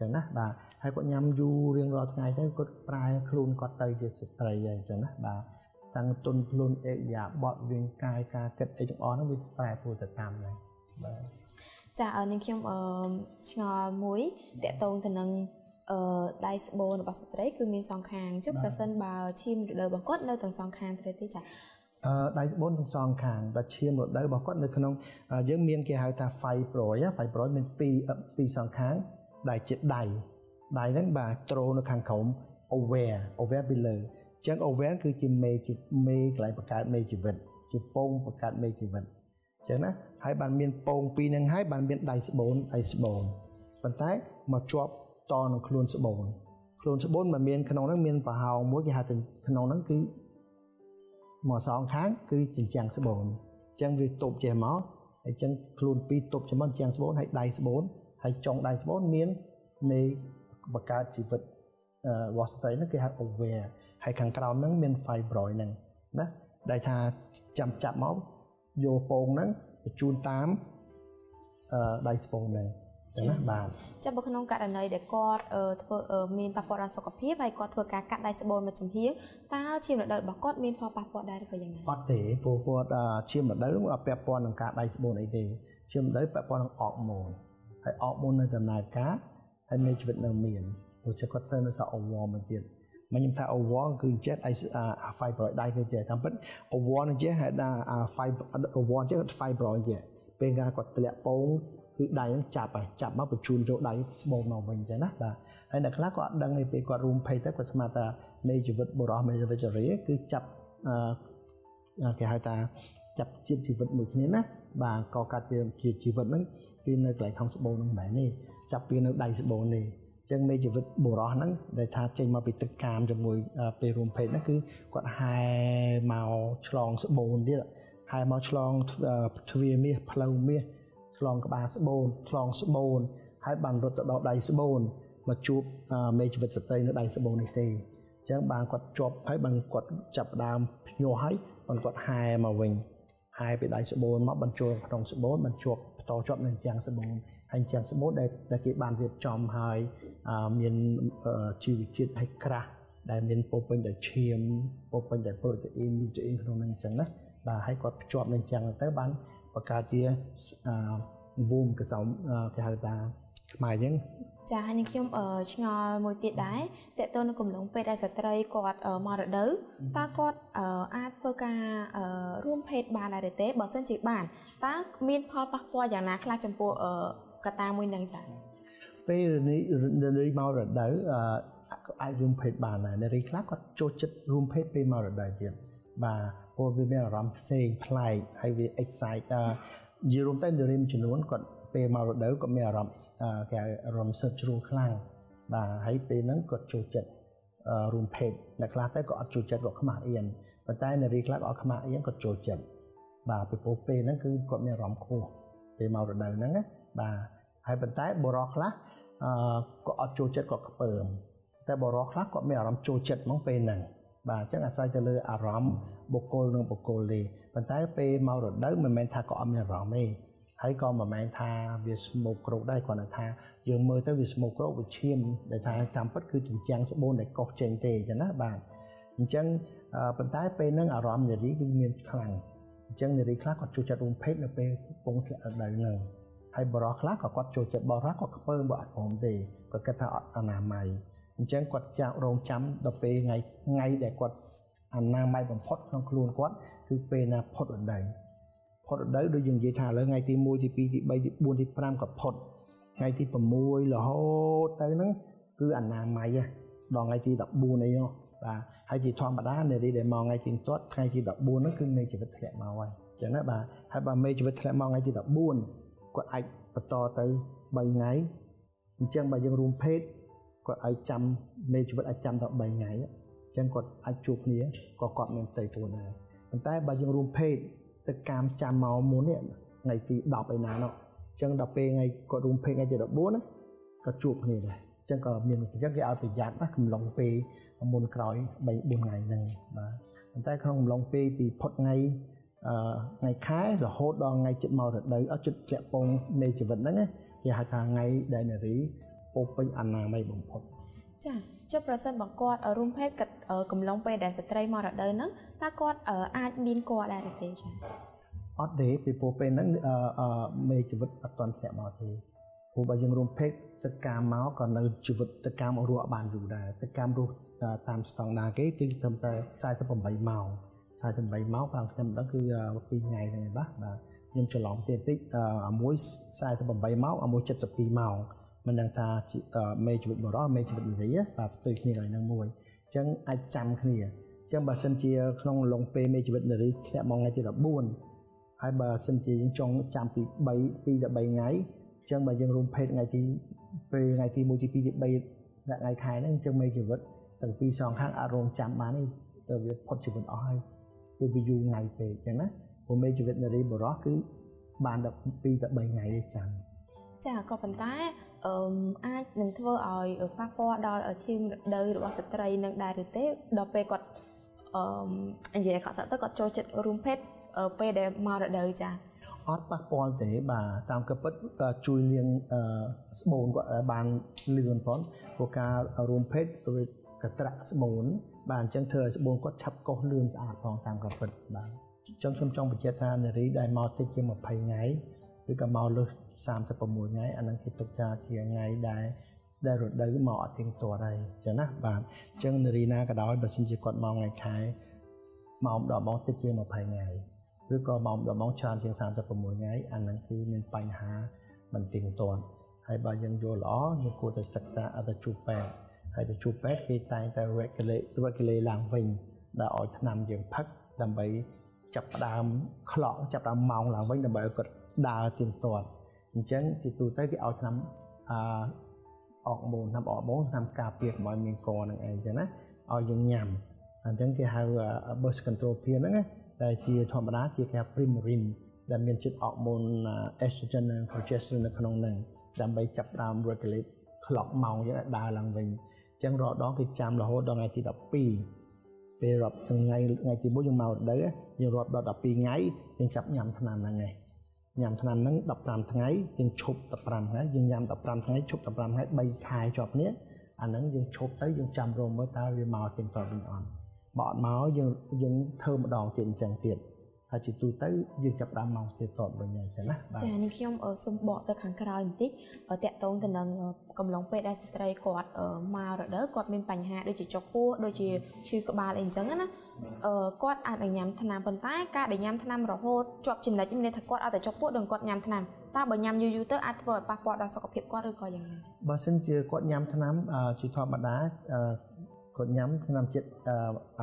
ចឹងណាបាទហើយគាត់ញ៉ាំយូររៀងរាល់ថ្ងៃទៅគាត់ប្រែខ្លួនគាត់ទៅជាស្ត្រីហើយចឹងណាបាទតាំងទុនខ្លួនអេយ៉ាបត់រាងកាយការគិតអីទាំងអស់ហ្នឹងវាប្រែប្រួលទៅតាមហ្នឹងបាទចាអឺនាងខ្ញុំអឺឆ្ងល់មួយតកតងទៅនឹងអឺដៃស្បូនរបស់ស្ត្រីគឺមានសងខាងជុំប្រសិនបើឈាមរដូវរបស់គាត់នៅទាំងសងខាងត្រូវទេចាអឺ ដៃស្បូនទាំងសងខាងតែឈាមរដូវរបស់គាត់នៅក្នុងយើងមានគេហៅថា fibroid fibroid មានពីរពីរសងខាងដែលជាដៃដៃហ្នឹងបាទត្រូនៅខាងក្រោម aware aware ពីលើអញ្ចឹង aware គឺជាមេជាមេកន្លែងបង្កើតមេជីវិតជាពងបង្កើតមេជីវិតអញ្ចឹងណាហើយបានមានពងពីរហ្នឹងហើយបានមានដៃស្បូនដៃស្បូនប៉ុន្តែមកជាប់តនឹងខ្លួនស្បូនខ្លួនស្បូនមិនមានក្នុងហ្នឹងមានប្រហោងមួយគេហៅថាក្នុងហ្នឹងគឺ មកសងខាងគឺចិញ្ចាំងស្បូនអញ្ចឹងវាទប់ចេះមកហើយអញ្ចឹងខ្លួនពីរទប់ចេះមកចិញ្ចាំងស្បូនហើយដៃស្បូនហើយចុងដៃស្បូនមាននៃបង្កើតជីវិតរបស់ស្ត្រីហ្នឹងគេហៅ aware ហើយខាងក្រោមហ្នឹងមាន fibroid ហ្នឹងណាដែលថាចាំចាប់មកយកពងហ្នឹងបញ្ជូនតាមដៃស្ពងហ្នឹង ចឹងណាបាទចាំបើក្នុងករណីដែលគាត់ធ្វើមានប៉ះពាល់ដល់សុខភាពហើយគាត់ធ្វើការកាត់ដៃស្បូនមួយចំហៀងតើឈាមរដូវរបស់គាត់មានផលប៉ះពាល់ដែរឬក៏យ៉ាងណាអត់ទេព្រោះគាត់ឈាមរដូវអត់ពាក់ព័ន្ធនឹងការដៃស្បូនអីទេឈាមរដូវពាក់ព័ន្ធនឹងអរម៉ូនហើយអរម៉ូននៅដំណើរការហើយមានជីវិតនៅមានព្រោះជាគាត់សើនៅសអវមកទៀតមកខ្ញុំថា over គឺចេះអា fibroid ដែរគឺចេះតាមពិត over នឹងចេះហៅថា fiber over ចេះ fibroid ចេះពេលការគាត់ធ្លាក់ពង គឺដៃនឹងចាប់ហើយចាប់មកបញ្ជូនចូលដៃស្បូនមកវិញចឹងណាបាទហើយអ្នកខ្លះក៏អត់ដឹងទេពេលគាត់រួមភ័យទៅគាត់ស្មានថានៃជីវិតបុរសនៃជីវិតចរិយាគឺចាប់អឺគេហៅថាចាប់ជាតិជីវិតមួយគ្នាណាបាទក៏កាត់ជាជីវិតហ្នឹងគឺនៅកន្លែងខំស្បូនហ្នឹងមិនមែនទេចាប់ពីនៅដៃស្បូននេះចឹងនៃជីវិតបុរសហ្នឹងដែលថាចេញមកពីទឹកកាមជាមួយពេលរួមភេទហ្នឹងគឺគាត់ហែមកឆ្លងស្បូនទៀតហែមកឆ្លងទ្វារមាសផ្លូវមាស ឆ្លងក្បាលស្បូនឆ្លងស្បូនហើយបានរត់ទៅដល់ដៃស្បូនមកជួបមេជីវិតស្ត្រីនៅដៃស្បូននេះទេអញ្ចឹងបានគាត់ជាប់ហើយបានគាត់ចាប់ដើមភ្ញាស់ហើយបានគាត់ហែមកវិញហែពីដៃស្បូនមកបញ្ចូលក្នុងស្បូនបានជាប់បន្តជាប់នឹងជាងស្បូនហើយជាងស្បូនដែលដែលគេបានរៀបចំហើយមានជីវជាតិហើយក្រាស់ដែលមានពោពេញដោយឈាមពោពេញដោយប្រូតេអ៊ីនលូតេអ៊ីនក្នុងនឹងអញ្ចឹងណាបាទហើយគាត់ភ្ជាប់នឹងចឹងទៅបាន បង្កើតជាវូមកសោមគេហៅថាខ្មែរយើងចាហើយនឹងខ្ញុំឆ្ងល់មួយទៀតដែរតើតើនៅកំឡុងពេលដែលស្ត្រីគាត់មករដូវតើគាត់អាចធ្វើការរួមភេទបានដែរទេបើសិនជាបានតើមានផលប៉ះពាល់យ៉ាងណាខ្លះចំពោះកត្តាមួយនឹងចាពេលនេះនារីមករដូវអាចរួមភេទបានដែរនារីខ្លះគាត់ចូលចិត្តរួមភេទពេលមករដូវទៀតបាទ ព្រោះវាមានអារម្មណ៍ផ្សេងប្លែកហើយវា excite និយាយរួមទៅនារីមួយចំនួនគាត់ពេលមករដូវគាត់មានអារម្មណ៍គេអារម្មណ៍សើបជ្រួលខ្លាំងបាទហើយពេលហ្នឹងគាត់ចូលចិត្តរួមភេទអ្នកខ្លះទៅក៏អត់ចូលចិត្តគាត់ខ្មាស់អៀនប៉ុន្តែនារីខ្លះក៏អត់ខ្មាស់អៀនគាត់ចូលចិត្តបាទពីព្រោះពេលហ្នឹងគឺគាត់មានអារម្មណ៍ខ្ពស់ពេលមករដូវហ្នឹងណាបាទហើយប៉ុន្តែបរោះខ្លះអឺក៏អត់ចូលចិត្តគាត់ខ្ពើមតែបរោះខ្លះគាត់មានអារម្មណ៍ចូលចិត្តហ្មងពេលហ្នឹង បាទអញ្ចឹងអាស្រ័យទៅលើអារម្មណ៍បុគ្គលនិងបុគ្គលទេប៉ុន្តែពេលមករដូវមិនមែនថាគាត់អត់មានអារម្មណ៍ទេហើយក៏មិនមែនថាវាស្មោកគ្រោកដែរគ្រាន់តែថាយើងមើលទៅវាស្មោកគ្រោកវាឈាមដែលថាតាមពិតគឺចិញ្ចាំងស្បូនដែលកុសចេញទេអញ្ចឹងណាបាទអញ្ចឹងប៉ុន្តែពេលហ្នឹងអារម្មណ៍នារីគឺមានខ្លាំងអញ្ចឹងនារីខ្លះគាត់ជួយចាត់រួមភេទនៅពេលកំពុងធ្លាក់រដូវហ្នឹងបហើយបរិះខ្លះក៏គាត់ចូលចិត្តបរិះគាត់ខ្ពើមបើអត់ព្រមទេគាត់គិតថាអត់អនាម័យ អញ្ចឹងគាត់ចាក់រងចាំដល់ពេលថ្ងៃថ្ងៃដែលគាត់អនាម័យបំផុតក្នុងខ្លួនគាត់គឺពេលណាផុតរដូវផុតរដូវដូចយើងនិយាយថាឥឡូវថ្ងៃទី1ទី2ទី3ទី4ទី5ក៏ផុតថ្ងៃទី6រហូតទៅហ្នឹងគឺអនាម័យដល់ថ្ងៃទី14អីនោះបាទហើយជាធម្មតានារីដែលមកថ្ងៃទីទាត់ថ្ងៃទី14ហ្នឹងគឺមេជីវិតធ្លាក់មកហើយចឹងណាបាទហើយបើមេជីវិតធ្លាក់មកថ្ងៃទី14គាត់អាចបន្តទៅ3ថ្ងៃអញ្ចឹងបើយើងរួមភេទ គាត់អាចចាំមេជីវិតអាចចាំដល់3ថ្ងៃអញ្ចឹងគាត់អាចជួបគ្នាក៏គាត់មានផ្ទៃពោះដែរប៉ុន្តែបើយើងរួមភេទទៅកាមចាំមកមុននេះថ្ងៃទី10ឯណានោះអញ្ចឹងដល់ពេលថ្ងៃគាត់រួមភេទថ្ងៃទី14ណាក៏ជួបគ្នាដែរអញ្ចឹងក៏មានអញ្ចឹងគេឲ្យប្រយ័ត្នណាកំឡុងពេលមុនក្រោយ3 4ថ្ងៃហ្នឹងបាទប៉ុន្តែក្នុងកំឡុងពេលពីផុតថ្ងៃអឺថ្ងៃខែរហូតដល់ថ្ងៃចិត្តមករដូវអត់ចិត្តជាក់ពងនៃជីវិតហ្នឹងគេហៅថាថ្ងៃដែលនារី ពោពេញអនាម័យបំផុតចាចុះប្រសិនបើគាត់រួមភេទកំឡុងពេលដែលស្ត្រីមករដូវហ្នឹងតើគាត់អាចមានគាត់ដែរទេចាអត់ទេពីព្រោះពេលហ្នឹងមេជីវិតអត់ទាន់ធ្លាក់មកទេព្រោះបើយើងរួមភេទទឹកកាមមកក៏នៅជីវិតទឹកកាមរស់បានយូរដែរទឹកកាមរស់តាមស្តង់ដារគេគឺត្រឹមតែ48ម៉ោង48ម៉ោងខាងខ្ញុំដឹងគឺ2ថ្ងៃហ្នឹងបាទបាទខ្ញុំច្រឡំតិចតិចអាមួយ48ម៉ោងអាមួយ72ម៉ោង មិនដឹងថាមេជីវិតបរោះមេជីវិតនារីបាទផ្ទុយគ្នាកន្លែងហ្នឹងមួយអញ្ចឹងអាចចាំគ្នាអញ្ចឹងបើសិនជាក្នុងឡុងពេលមេជីវិតនារីធ្លាក់មកថ្ងៃទី14ហើយបើសិនជាយើងចង់ចាំពី3 2ដល់3ថ្ងៃអញ្ចឹងបើយើងរួមភេទថ្ងៃទីពេលថ្ងៃទី1ទី2ទី3ថ្ងៃខែហ្នឹងអញ្ចឹងមេជីវិតទាំងពីរសងខាងអាចរងចាំបានទេទៅវាផុតជីវិតអស់ហើយគឺវាយូរថ្ងៃពេកអញ្ចឹងណាព្រោះមេជីវិតនារីបរោះគឺបានដល់2ទៅ3ថ្ងៃទេចាំចាក៏ប៉ុន្តែ អឺអាចនឹងធ្វើឲ្យប៉ះពាល់ដល់ឈាមរដូវរបស់ស្ត្រីនឹងដែរឬទេដល់ពេលគាត់អឺនិយាយខកសក់ទៅគាត់ចូលចិត្តរួមភេទពេលដែលមករដូវចាអត់ប៉ះពាល់ទេបាទតាមក៏ពិតជួយលាងស្បូនគាត់បានលឿនផងព្រោះការរួមភេទវាកត្រាក់ស្បូនបាទអញ្ចឹងធ្វើឲ្យស្បូនគាត់ឆាប់កោសលឿនស្អាតផងតាមក៏ពិតបាទអញ្ចឹងខ្ញុំចង់បញ្ជាក់ថានារីដែលមកតិចជា20ថ្ងៃឬក៏មកលើស 36ថ្ងៃអានឹងគេទុកថាជាថ្ងៃដែលដែលរដូវមកអត់ទៀងទាត់ហើយអញ្ចឹងណាបាទអញ្ចឹងនារីណាក៏ដោយបើសិនជាគាត់មកថ្ងៃខែមកដល់មកតិចជា20ថ្ងៃឬក៏មកដល់មកច្រើនជាង36ថ្ងៃអានឹងគឺមានបញ្ហាមិនទៀងទាត់ហើយបើយើងយល់ល្អយើងគួរតែសិក្សាអត់ទៅជួបពេទ្យហើយទៅជួបពេទ្យគេតែងតែ regulate regulate ឡើងវិញដល់ឲ្យថ្នាំយើងផឹកដើម្បីចាប់ផ្ដើមខ្លោកចាប់ផ្ដើមម៉ោងឡើងវិញដើម្បីឲ្យគាត់ដើរទៀងទាត់ អញ្ចឹងជាទូទៅគេឲ្យឆ្នាំអឺអកម៉ូនឆ្នាំអកម៉ូនឆ្នាំការពារកុំឲ្យមានកនឹងឯងចឹងណាឲ្យយើងញ៉ាំអញ្ចឹងគេហៅ birth control pill ហ្នឹងណាដែលជាធម្មតាជាគេហៅ Premarin ដែលមានជាតិអរម៉ូន estrogen និង progesterone នៅក្នុងហ្នឹងដើម្បីចាប់ផ្ដើម regulate clock ម៉ោងយើងឲ្យដើរឡើងវិញអញ្ចឹងរាល់ដងគេចាំរហូតដល់ថ្ងៃទី12ពេលរាប់ថ្ងៃថ្ងៃទី1យើងមករដូវយើងរាប់ដល់12ថ្ងៃយើងចាប់ញ៉ាំថ្នាំហ្នឹងឯង ញ៉ាំថ្នាំហ្នឹង15ថ្ងៃយើងឈប់15ថ្ងៃយើងញ៉ាំ15ថ្ងៃឈប់15ថ្ងៃ3ខែជាប់គ្នាអាហ្នឹងយើងឈប់ទៅយើងចាំរងមើលតើវាមកទៀងទាត់វិញអត់បើអត់មកយើងយើងធ្វើម្ដងទៀតអញ្ចឹងទៀត ហើយជាទូទៅយើងចាប់ដើមមកទៀតតបវិញអញ្ចឹងណាបាទចានេះខ្ញុំសូមបកទៅខាងក្រោយបន្តិចតកតងទៅនឹងកំឡុងពេលដែលស្ត្រីគាត់មករដូវគាត់មានបញ្ហាដូចជាចុកពោះដូចជាឈឺក្បាលអីអញ្ចឹងណាអឺគាត់អាចញ៉ាំថ្នាំប៉ុន្តែការដែលញ៉ាំថ្នាំរហូតជាប់ចំណិចមានន័យថាគាត់អាចតែចុកពោះដល់គាត់ញ៉ាំថ្នាំតើបើញ៉ាំយូរយូរទៅអាចធ្វើឲ្យប៉ះពាល់ដល់សុខភាពគាត់ឬក៏យ៉ាងណាបើសិនជាគាត់ញ៉ាំថ្នាំជាធម្មតាគាត់ញ៉ាំថ្នាំជាតិ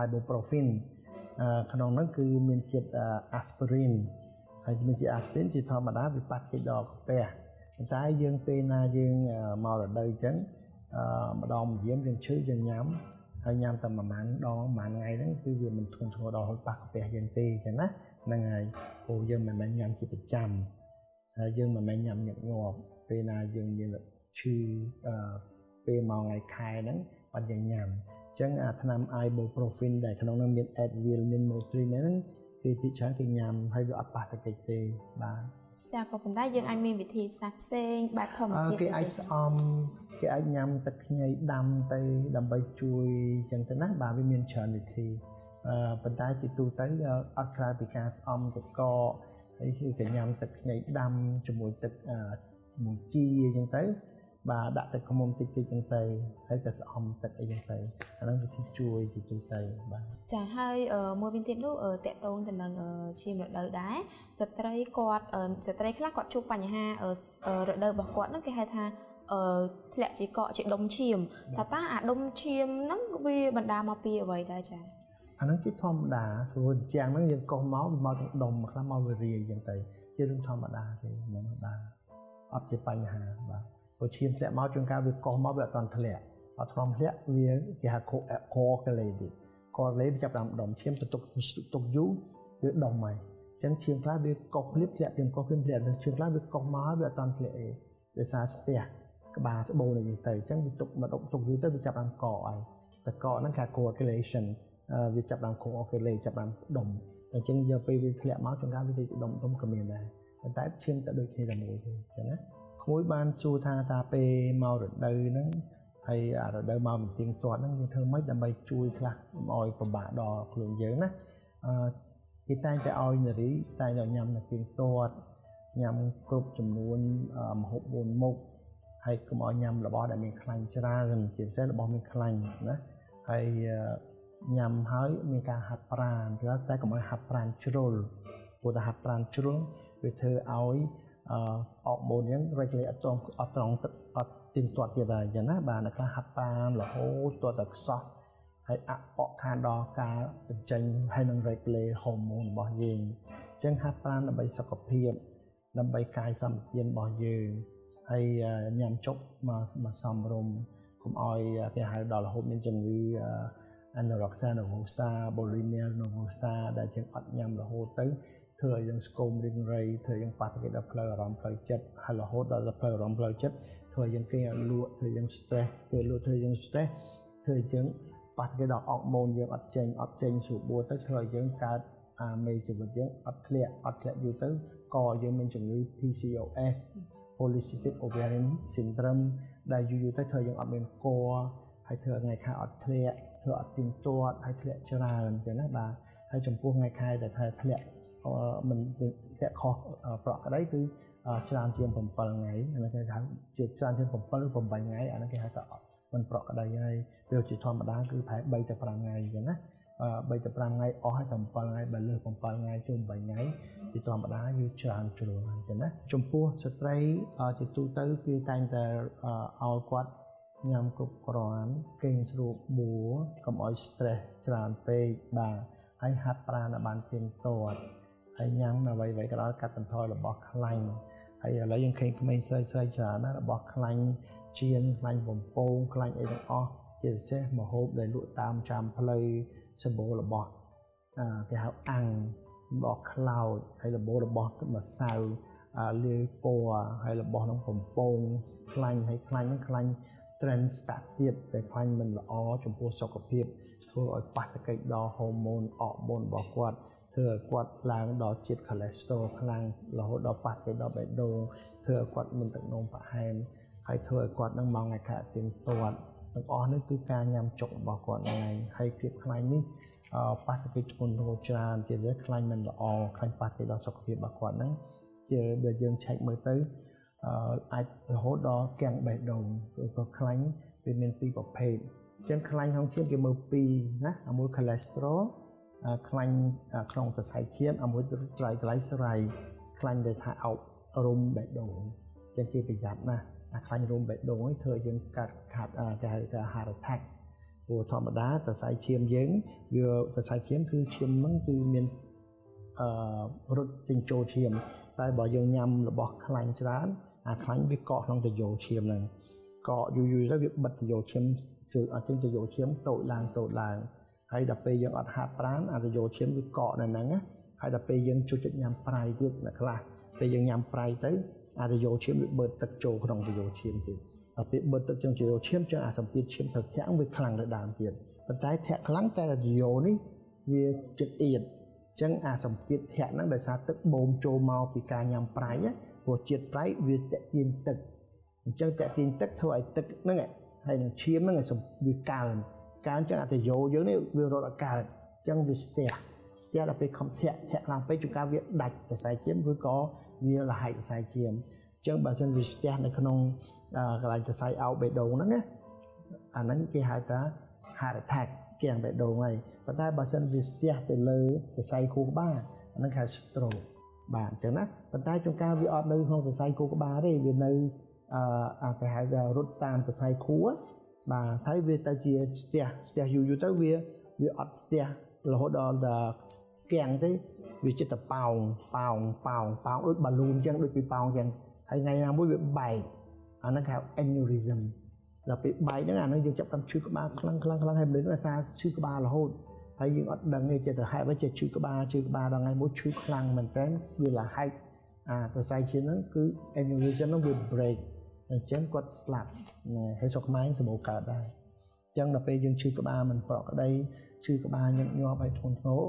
ibuprofen ក្នុងនោះគឺមានជាតិ aspirin ហើយមានជាតិ aspirin ជាធម្មតាវាប៉ះគេដល់កាពះប៉ុន្តែយើងពេលណាយើងមករដូវអញ្ចឹងម្ដងម្យាមយើងឈឺយើងញ៉ាំហើយញ៉ាំតែប្រហែលដងប្រហែលថ្ងៃហ្នឹងគឺវាមិនធ្ងន់ធ្ងរដល់ប៉ះកាពះយើងទេអញ្ចឹងណាហ្នឹងហើយព្រោះយើងមិនមែនញ៉ាំជាប្រចាំហើយយើងមិនមែនញ៉ាំញឹកញាប់ពេលណាយើងមានឈឺពេលមកថ្ងៃខែហ្នឹងបាត់យើងញ៉ាំ ចឹងអាថ្នាំ ibuprofen ដែលក្នុងនោះមាន Advil មាន Motrin ហ្នឹងគឺទីច្រើនគេញ៉ាំហើយវាអត់ប៉ះតែកិច្ចទេបាទចាក៏ប៉ុន្តែយើងអាចមានវិធីសាស្ត្រផ្សេងបែបធម្មជាតិគេអាចស្អំគេអាចញ៉ាំទឹកខ្ញីដាំទៅដើម្បីជួយចឹងទៅណាបាទវាមានច្រើនវិធីអឺប៉ុន្តែជាទូទៅអត់ក្រៅពីការស្អំទឹកកកហើយគឺគេញ៉ាំទឹកខ្ញីដាំជាមួយទឹកមួយជីអញ្ចឹងទៅ បាទដាក់ទឹកខ្មុំតិចតិចចឹងទៅហើយក៏ស្អំទឹកអីចឹងទៅអាហ្នឹងវិធីជួយជាទូទៅបាទចាហើយមួយវិញទៀតនោះតកតងទៅនឹងឈាមរដូវដែរស្ត្រីគាត់ស្ត្រីខ្លះគាត់ជួបបញ្ហារដូវរបស់គាត់ហ្នឹងគេហៅថាអឺធ្លាក់ជាកកជាដុំឈាមថាតើអាដុំឈាមហ្នឹងវាបណ្ដាលមកពីអ្វីដែរចាអាហ្នឹងជាធម្មតាព្រោះជាងហ្នឹងយើងកោះមកវាមកទាំងដុំខ្លះមកវារាយចឹងទៅជារឿងធម្មតាទេមិនធម្មតាអត់ជាបញ្ហាបាទ ព្រោះឈាមធ្លាក់មកជួនកាលវាកោះមកវាអត់តន់ធ្លាក់អត់ធ្លាប់ធ្លាក់វាគេហៅ coagulated coagulated ចាប់តាមដុំឈាមទៅទុកទុកយូរវាដុំហើយអញ្ចឹងឈាមខ្លះវាកោះភ្លាមធ្លាក់ទាំងកោះភ្លាមធ្លាក់ឈាមខ្លះវាកោះមកវាអត់តន់ធ្លាក់អីដោយសារស្ទះក្បាលស្បូននេះទៅអញ្ចឹងវាទុកមកទុកយូរទៅវាចាប់បានកកហើយតែកកហ្នឹងគេ coagulation វាចាប់បាន coagulate ចាប់បានដុំអញ្ចឹងយកពេលវាធ្លាក់មកចង្កាវាទៅដុំដុំក៏មានដែរប៉ុន្តែឈាមតែដូចគ្នាតែមួយទេអញ្ចឹងណាក្មួយបានសួរថាតាពេលមករដូវហ្នឹងហើយអារដូវមកមិនទៀងទាត់ហ្នឹងយើងធ្វើម៉េចដើម្បីជួយខ្លះឲ្យពិបាកដល់ខ្លួនយើងណាអឺគេតែងតែឲ្យនារីតែងតែញ៉ាំនៅទៀងទាត់ញ៉ាំគ្រប់ចំនួនម្ហូប4មុខហើយកុំឲ្យញ៉ាំរបស់ដែលមានខ្លាញ់ច្រើនជាពិសេសរបស់មានខ្លាញ់ណាហើយញ៉ាំហើយមានការហាត់ប្រាណគឺតែកុំឲ្យហាត់ប្រាណជ្រុលព្រោះតែហាត់ប្រាណជ្រុលវាធ្វើឲ្យ អបម៉ូនហ្នឹង regulate អត់ត្រង់អត់ត្រង់អត់ទៀងទាត់ទៀតដែរអញ្ចឹងណាបាទអ្នកខ្លះហាត់ប្រាណរហូតទាល់តែខ្សោះហើយអបកខានដល់ការបញ្ចេញហើយនឹង regulate hormone របស់យើងអញ្ចឹងហាត់ប្រាណដើម្បីសុខភាពដើម្បីកាយសម្បទានរបស់យើងហើយញ៉ាំចុកមកមកសំរុំកុំឲ្យគេហៅដល់រហូតមានជំងឺ anorexia nervosa bulimia nervosa ដែលយើងអត់ញ៉ាំរហូតទៅ ធ្វើឲ្យយើងស្គមរៀងរៃធ្វើឲ្យយើងប៉ះទៅដល់ផ្លូវអារម្មណ៍ផ្លូវចិត្តហើយរហូតដល់ផ្លូវអារម្មណ៍ផ្លូវចិត្តធ្វើឲ្យយើងគេឲ្យលក់ធ្វើយើង stress ធ្វើលក់ធ្វើយើង stress ធ្វើឲ្យយើងប៉ះទៅដល់អរម៉ូនយើងអត់ចេញអត់ចេញស្រួលបួរទៅធ្វើឲ្យយើងកើតអាមេជីវិតយើងអត់ធ្លាក់អត់ធ្លាក់យូរទៅក៏យើងមានជំងឺ PCOS polycystic ovarian syndrome ដែលយូរយូរទៅធ្វើយើងអត់មានកហើយធ្វើថ្ងៃខែអត់ធ្លាក់ធ្វើអត់ទៀងទាត់ហើយធ្លាក់ច្រើនចឹងណាបាទហើយចំពោះថ្ងៃខែដែលថាធ្លាក់ មិនធ្លាក់ខុសប្រក់ក្តីគឺច្រើនជាង7ថ្ងៃអានេះគេហៅជាច្រើនជាង7ឬ8ថ្ងៃអានេះគេហៅថាមិនប្រក់ក្តីហើយវាជាធម្មតាគឺប្រហែល3ទៅ5ថ្ងៃអញ្ចឹងណា3ទៅ5ថ្ងៃអស់ហើយតែ7ថ្ងៃបើលើស7ថ្ងៃជុំ8ថ្ងៃជាធម្មតាគឺច្រើនជ្រុលអញ្ចឹងណាចំពោះស្ត្រីជាទូទៅគឺតែងតែឲ្យគាត់ញ៉ាំគ្រប់គ្រាន់គេងស្រួលបួរកុំឲ្យ stress ច្រើនពេកបាទហើយហាត់ប្រាណឲ្យបានទៀងទាត់ ហើយញ៉ាំអ្វីៗក៏ដោយកាត់បន្ថយរបស់ខ្លាញ់ហើយឥឡូវយើងឃើញក្មេងស្រីស្រីច្រើនណារបស់ខ្លាញ់ជៀនខ្លាញ់បំពងខ្លាញ់អីទាំងអស់ជាពិសេសមហូបដែលលក់តាមចាំផ្លូវសម្បូររបស់គេហៅអាំងរបស់ខ្លោចហើយរបូររបស់ម្សៅលាយពណ៌ហើយរបស់នឹងបំពងខ្លាញ់ហើយខ្លាញ់ហ្នឹងខ្លាញ់ trans fat ទៀតដែលខ្លាញ់មិនល្អចំពោះសុខភាពធ្វើឲ្យប៉ះទង្គិចដល់ហូម៉ូនអរម៉ូនរបស់គាត់ ធ្វើឲ្យគាត់ឡើងដល់ជាតិ cholesterol ខ្លាំងរហូតដល់ប៉ះទៅដល់បេះដូងធ្វើឲ្យគាត់មានទឹកនោមផ្អែមហើយធ្វើឲ្យគាត់នឹងមកថ្ងៃខែទៀងទាត់ទាំងអស់នេះគឺការញ៉ាំចុករបស់គាត់ហ្នឹងឯងហើយភាពខ្លាញ់នេះប៉ះទៅគេធ្ងន់ធ្ងរច្រើនជាពិសេសខ្លាញ់មិនល្អខ្លាញ់ប៉ះទៅដល់សុខភាពរបស់គាត់ហ្នឹងជាដែលយើងឆែកមើលទៅអាចរហូតដល់គាំងបេះដូងក៏ខ្លាញ់វាមានពីរប្រភេទអញ្ចឹងខ្លាញ់ក្នុងឈាមគេមើលពីរណាមួយ cholesterol ខ្លាញ់ក្នុងសរសៃឈាមអាមួយ triglyceride ខ្លាញ់ដែលថាអោបរុំបេះដូងអញ្ចឹងជាប្រយ័ត្នណាអាខ្លាញ់រុំបេះដូងហ្នឹងធ្វើឲ្យយើងកាត់ខាត់គេហៅថា heart attack ព្រោះធម្មតាសរសៃឈាមយើងវាសរសៃឈាមគឺឈាមហ្នឹងគឺមានអឺរត់ចេញចូលឈាម តែបើយើងញ៉ាំរបស់ខ្លាញ់ច្រើនអាខ្លាញ់វាកកក្នុងតយោឈាមហ្នឹងកកយូរយូរទៅវាបិទតយោឈាមជួយអត់ចឹងតយោឈាមតូចឡើងតូចឡើង ហើយដល់ពេលយើងអត់ហាត់ប្រាណអាតយោឈាមវាកកនៅហ្នឹងណាហើយដល់ពេលយើងជួយចិត្តញ៉ាំប្រៃទៀតអ្នកខ្លះពេលយើងញ៉ាំប្រៃទៅអាតយោឈាមវាបឺតទឹកចូលក្នុងតយោឈាមទៀតដល់ពេលបឺតទឹកចូលតយោឈាមចឹងអាសម្ពាធឈាមទៅធាក់វាខ្លាំងទៅដើមទៀតប៉ុន្តែធាក់ខ្លាំងតែតយោនេះវាចិត្តអៀតចឹងអាសម្ពាធធាក់ហ្នឹងដោយសារទឹកបូមចូលមកពីការញ៉ាំប្រៃព្រោះជាតិប្រៃវាតាក់ទាញទឹកអញ្ចឹងតាក់ទាញទឹកធ្វើឲ្យទឹកហ្នឹងហើយនឹងឈាមហ្នឹងវាកើន កើនចឹងអត្តយោយើងនេះវារត់ឲ្យកើតអញ្ចឹងវាស្ទះស្ទះដល់ពេលខំធាក់ធាក់ខ្លាំងពេកជួនកាលវាដាច់សរសៃឈាមឬក៏វាលហែកសរសៃឈាមអញ្ចឹងបើសិនវាស្ទះនៅក្នុងកន្លែងសរសៃអោបបេះដូងហ្នឹងណាអាហ្នឹងគេហៅថា heart attack គាំងបេះដូងហើយប៉ុន្តែបើសិនវាស្ទះទៅលើសរសៃខួរក្បាលអាហ្នឹងហៅ stroke បាទអញ្ចឹងណាប៉ុន្តែជួនកាលវាអត់នៅក្នុងសរសៃខួរក្បាលទេវានៅអឺគេហៅថារត់តាមសរសៃខួរ បាទហើយវាទៅជាស្ទះស្ទះយូរយូរទៅវាវាអត់ស្ទះរហូតដល់ដល់គាំងទៅវាចិត្តតែប៉ោងប៉ោងប៉ោងប៉ោងដូចបាឡូនអញ្ចឹងដូចពីប៉ោងអញ្ចឹងហើយថ្ងៃណាមួយវាបែកអាហ្នឹងគេហៅ aneurysm ដល់ពេលបែកហ្នឹងអាហ្នឹងយើងចាប់តាមឈឺក្បាលខ្លាំងខ្លាំងខ្លាំងហើយមនុស្សហ្នឹងអាសាឈឺក្បាលរហូតហើយយើងអត់ដឹងទេចេះទៅហេតុវិញចេះឈឺក្បាលឈឺក្បាលដល់ថ្ងៃមួយឈឺខ្លាំងមែនតើវាលហែកអាសរសៃឈាមហ្នឹងគឺ aneurysm ហ្នឹងវា break អញ្ចឹងគាត់ស្លាប់ហើយសុខខ្មែរសម្បូរកើតដែរអញ្ចឹងដល់ពេលយើងឈឺក្បាលមិនប្រក្រតីឈឺក្បាលញឹកញាប់ហើយធ្ងន់ធ្ងរ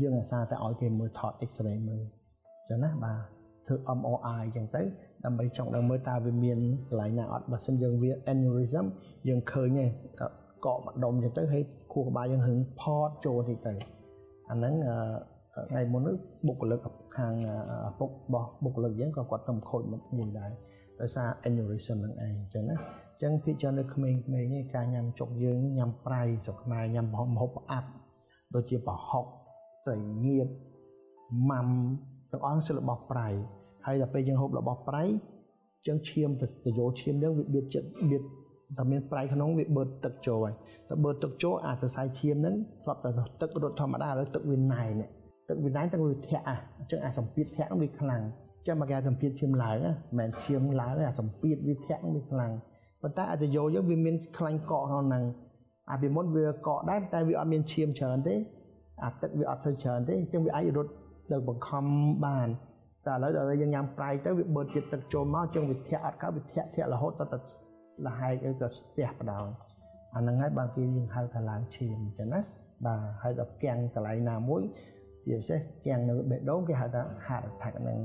យើងអាសាតែឲ្យគេមើលថត X-ray មើលអញ្ចឹងណាបាទធ្វើ MRI អញ្ចឹងទៅដើម្បីចង់ដឹងមើលតើវាមានកន្លែងណាអត់បើសិនយើងវា aneurysm យើងឃើញទេកកម្ដុំអញ្ចឹងទៅហើយខួរក្បាលយើងហឹងផតចូលតិចទៅអាហ្នឹងថ្ងៃមុននេះបុគ្គលិកខាងពុករបស់បុគ្គលិកយើងក៏គាត់ទៅខូចមកមួយដែរ ដោយសារ aneurysm ហ្នឹងឯងអញ្ចឹងណាអញ្ចឹងភាគច្រើននៅក្មេងៗនេះការញ៉ាំចុកយើងញ៉ាំប្រៃស្រុកខ្មែរញ៉ាំម្ហូបផ្អាប់ដូចជាប្រហុកត្រីងៀតម៉ាំទាំងអស់សិលរបស់ប្រៃហើយដល់ពេលយើងហូបរបស់ប្រៃចឹងឈាមទៅយោឈាមយើងវាបៀតចិត្តបៀតតែមានប្រៃក្នុងវាបឺតទឹកចូលហើយតែបឺតទឹកចូលអាសរសៃឈាមហ្នឹងធ្លាប់តែទឹករត់ធម្មតាឥឡូវទឹកវាណែនទឹកវាណែនទាំងវាធាក់អាអញ្ចឹងអាសម្ពាធធាក់ហ្នឹងវាខ្លាំង ចាំមកគេសម្ពាធឈាមឡើងណាមិនមែនឈាមឡើងទេអាសម្ពាធវាធាក់វាខ្លាំងប៉ុន្តែអាទៅយោយើងវាមានខ្លាញ់កកក្នុងហ្នឹងអាពីមុនវាកកដែរតែវាអត់មានឈាមច្រើនទេអាទឹកវាអត់សូវច្រើនទេអញ្ចឹងវាអាចរត់ទៅបង្ខំបានតែឥឡូវដល់យើងញ៉ាំប្រៃទៅវាបឺតជាតិទឹកចូលមកអញ្ចឹងវាធាក់អត់កើតវាធាក់ធាក់រហូតដល់តែលហែកអីក៏ស្ទះបដ ாய் អាហ្នឹងហើយបានគេយើងហៅថាឡើងឈាមអញ្ចឹងណាបាទហើយដល់គាំងកន្លែងណាមួយជាពិសេសគាំងនៅបេះដូងគេហៅថា heart attack ហ្នឹង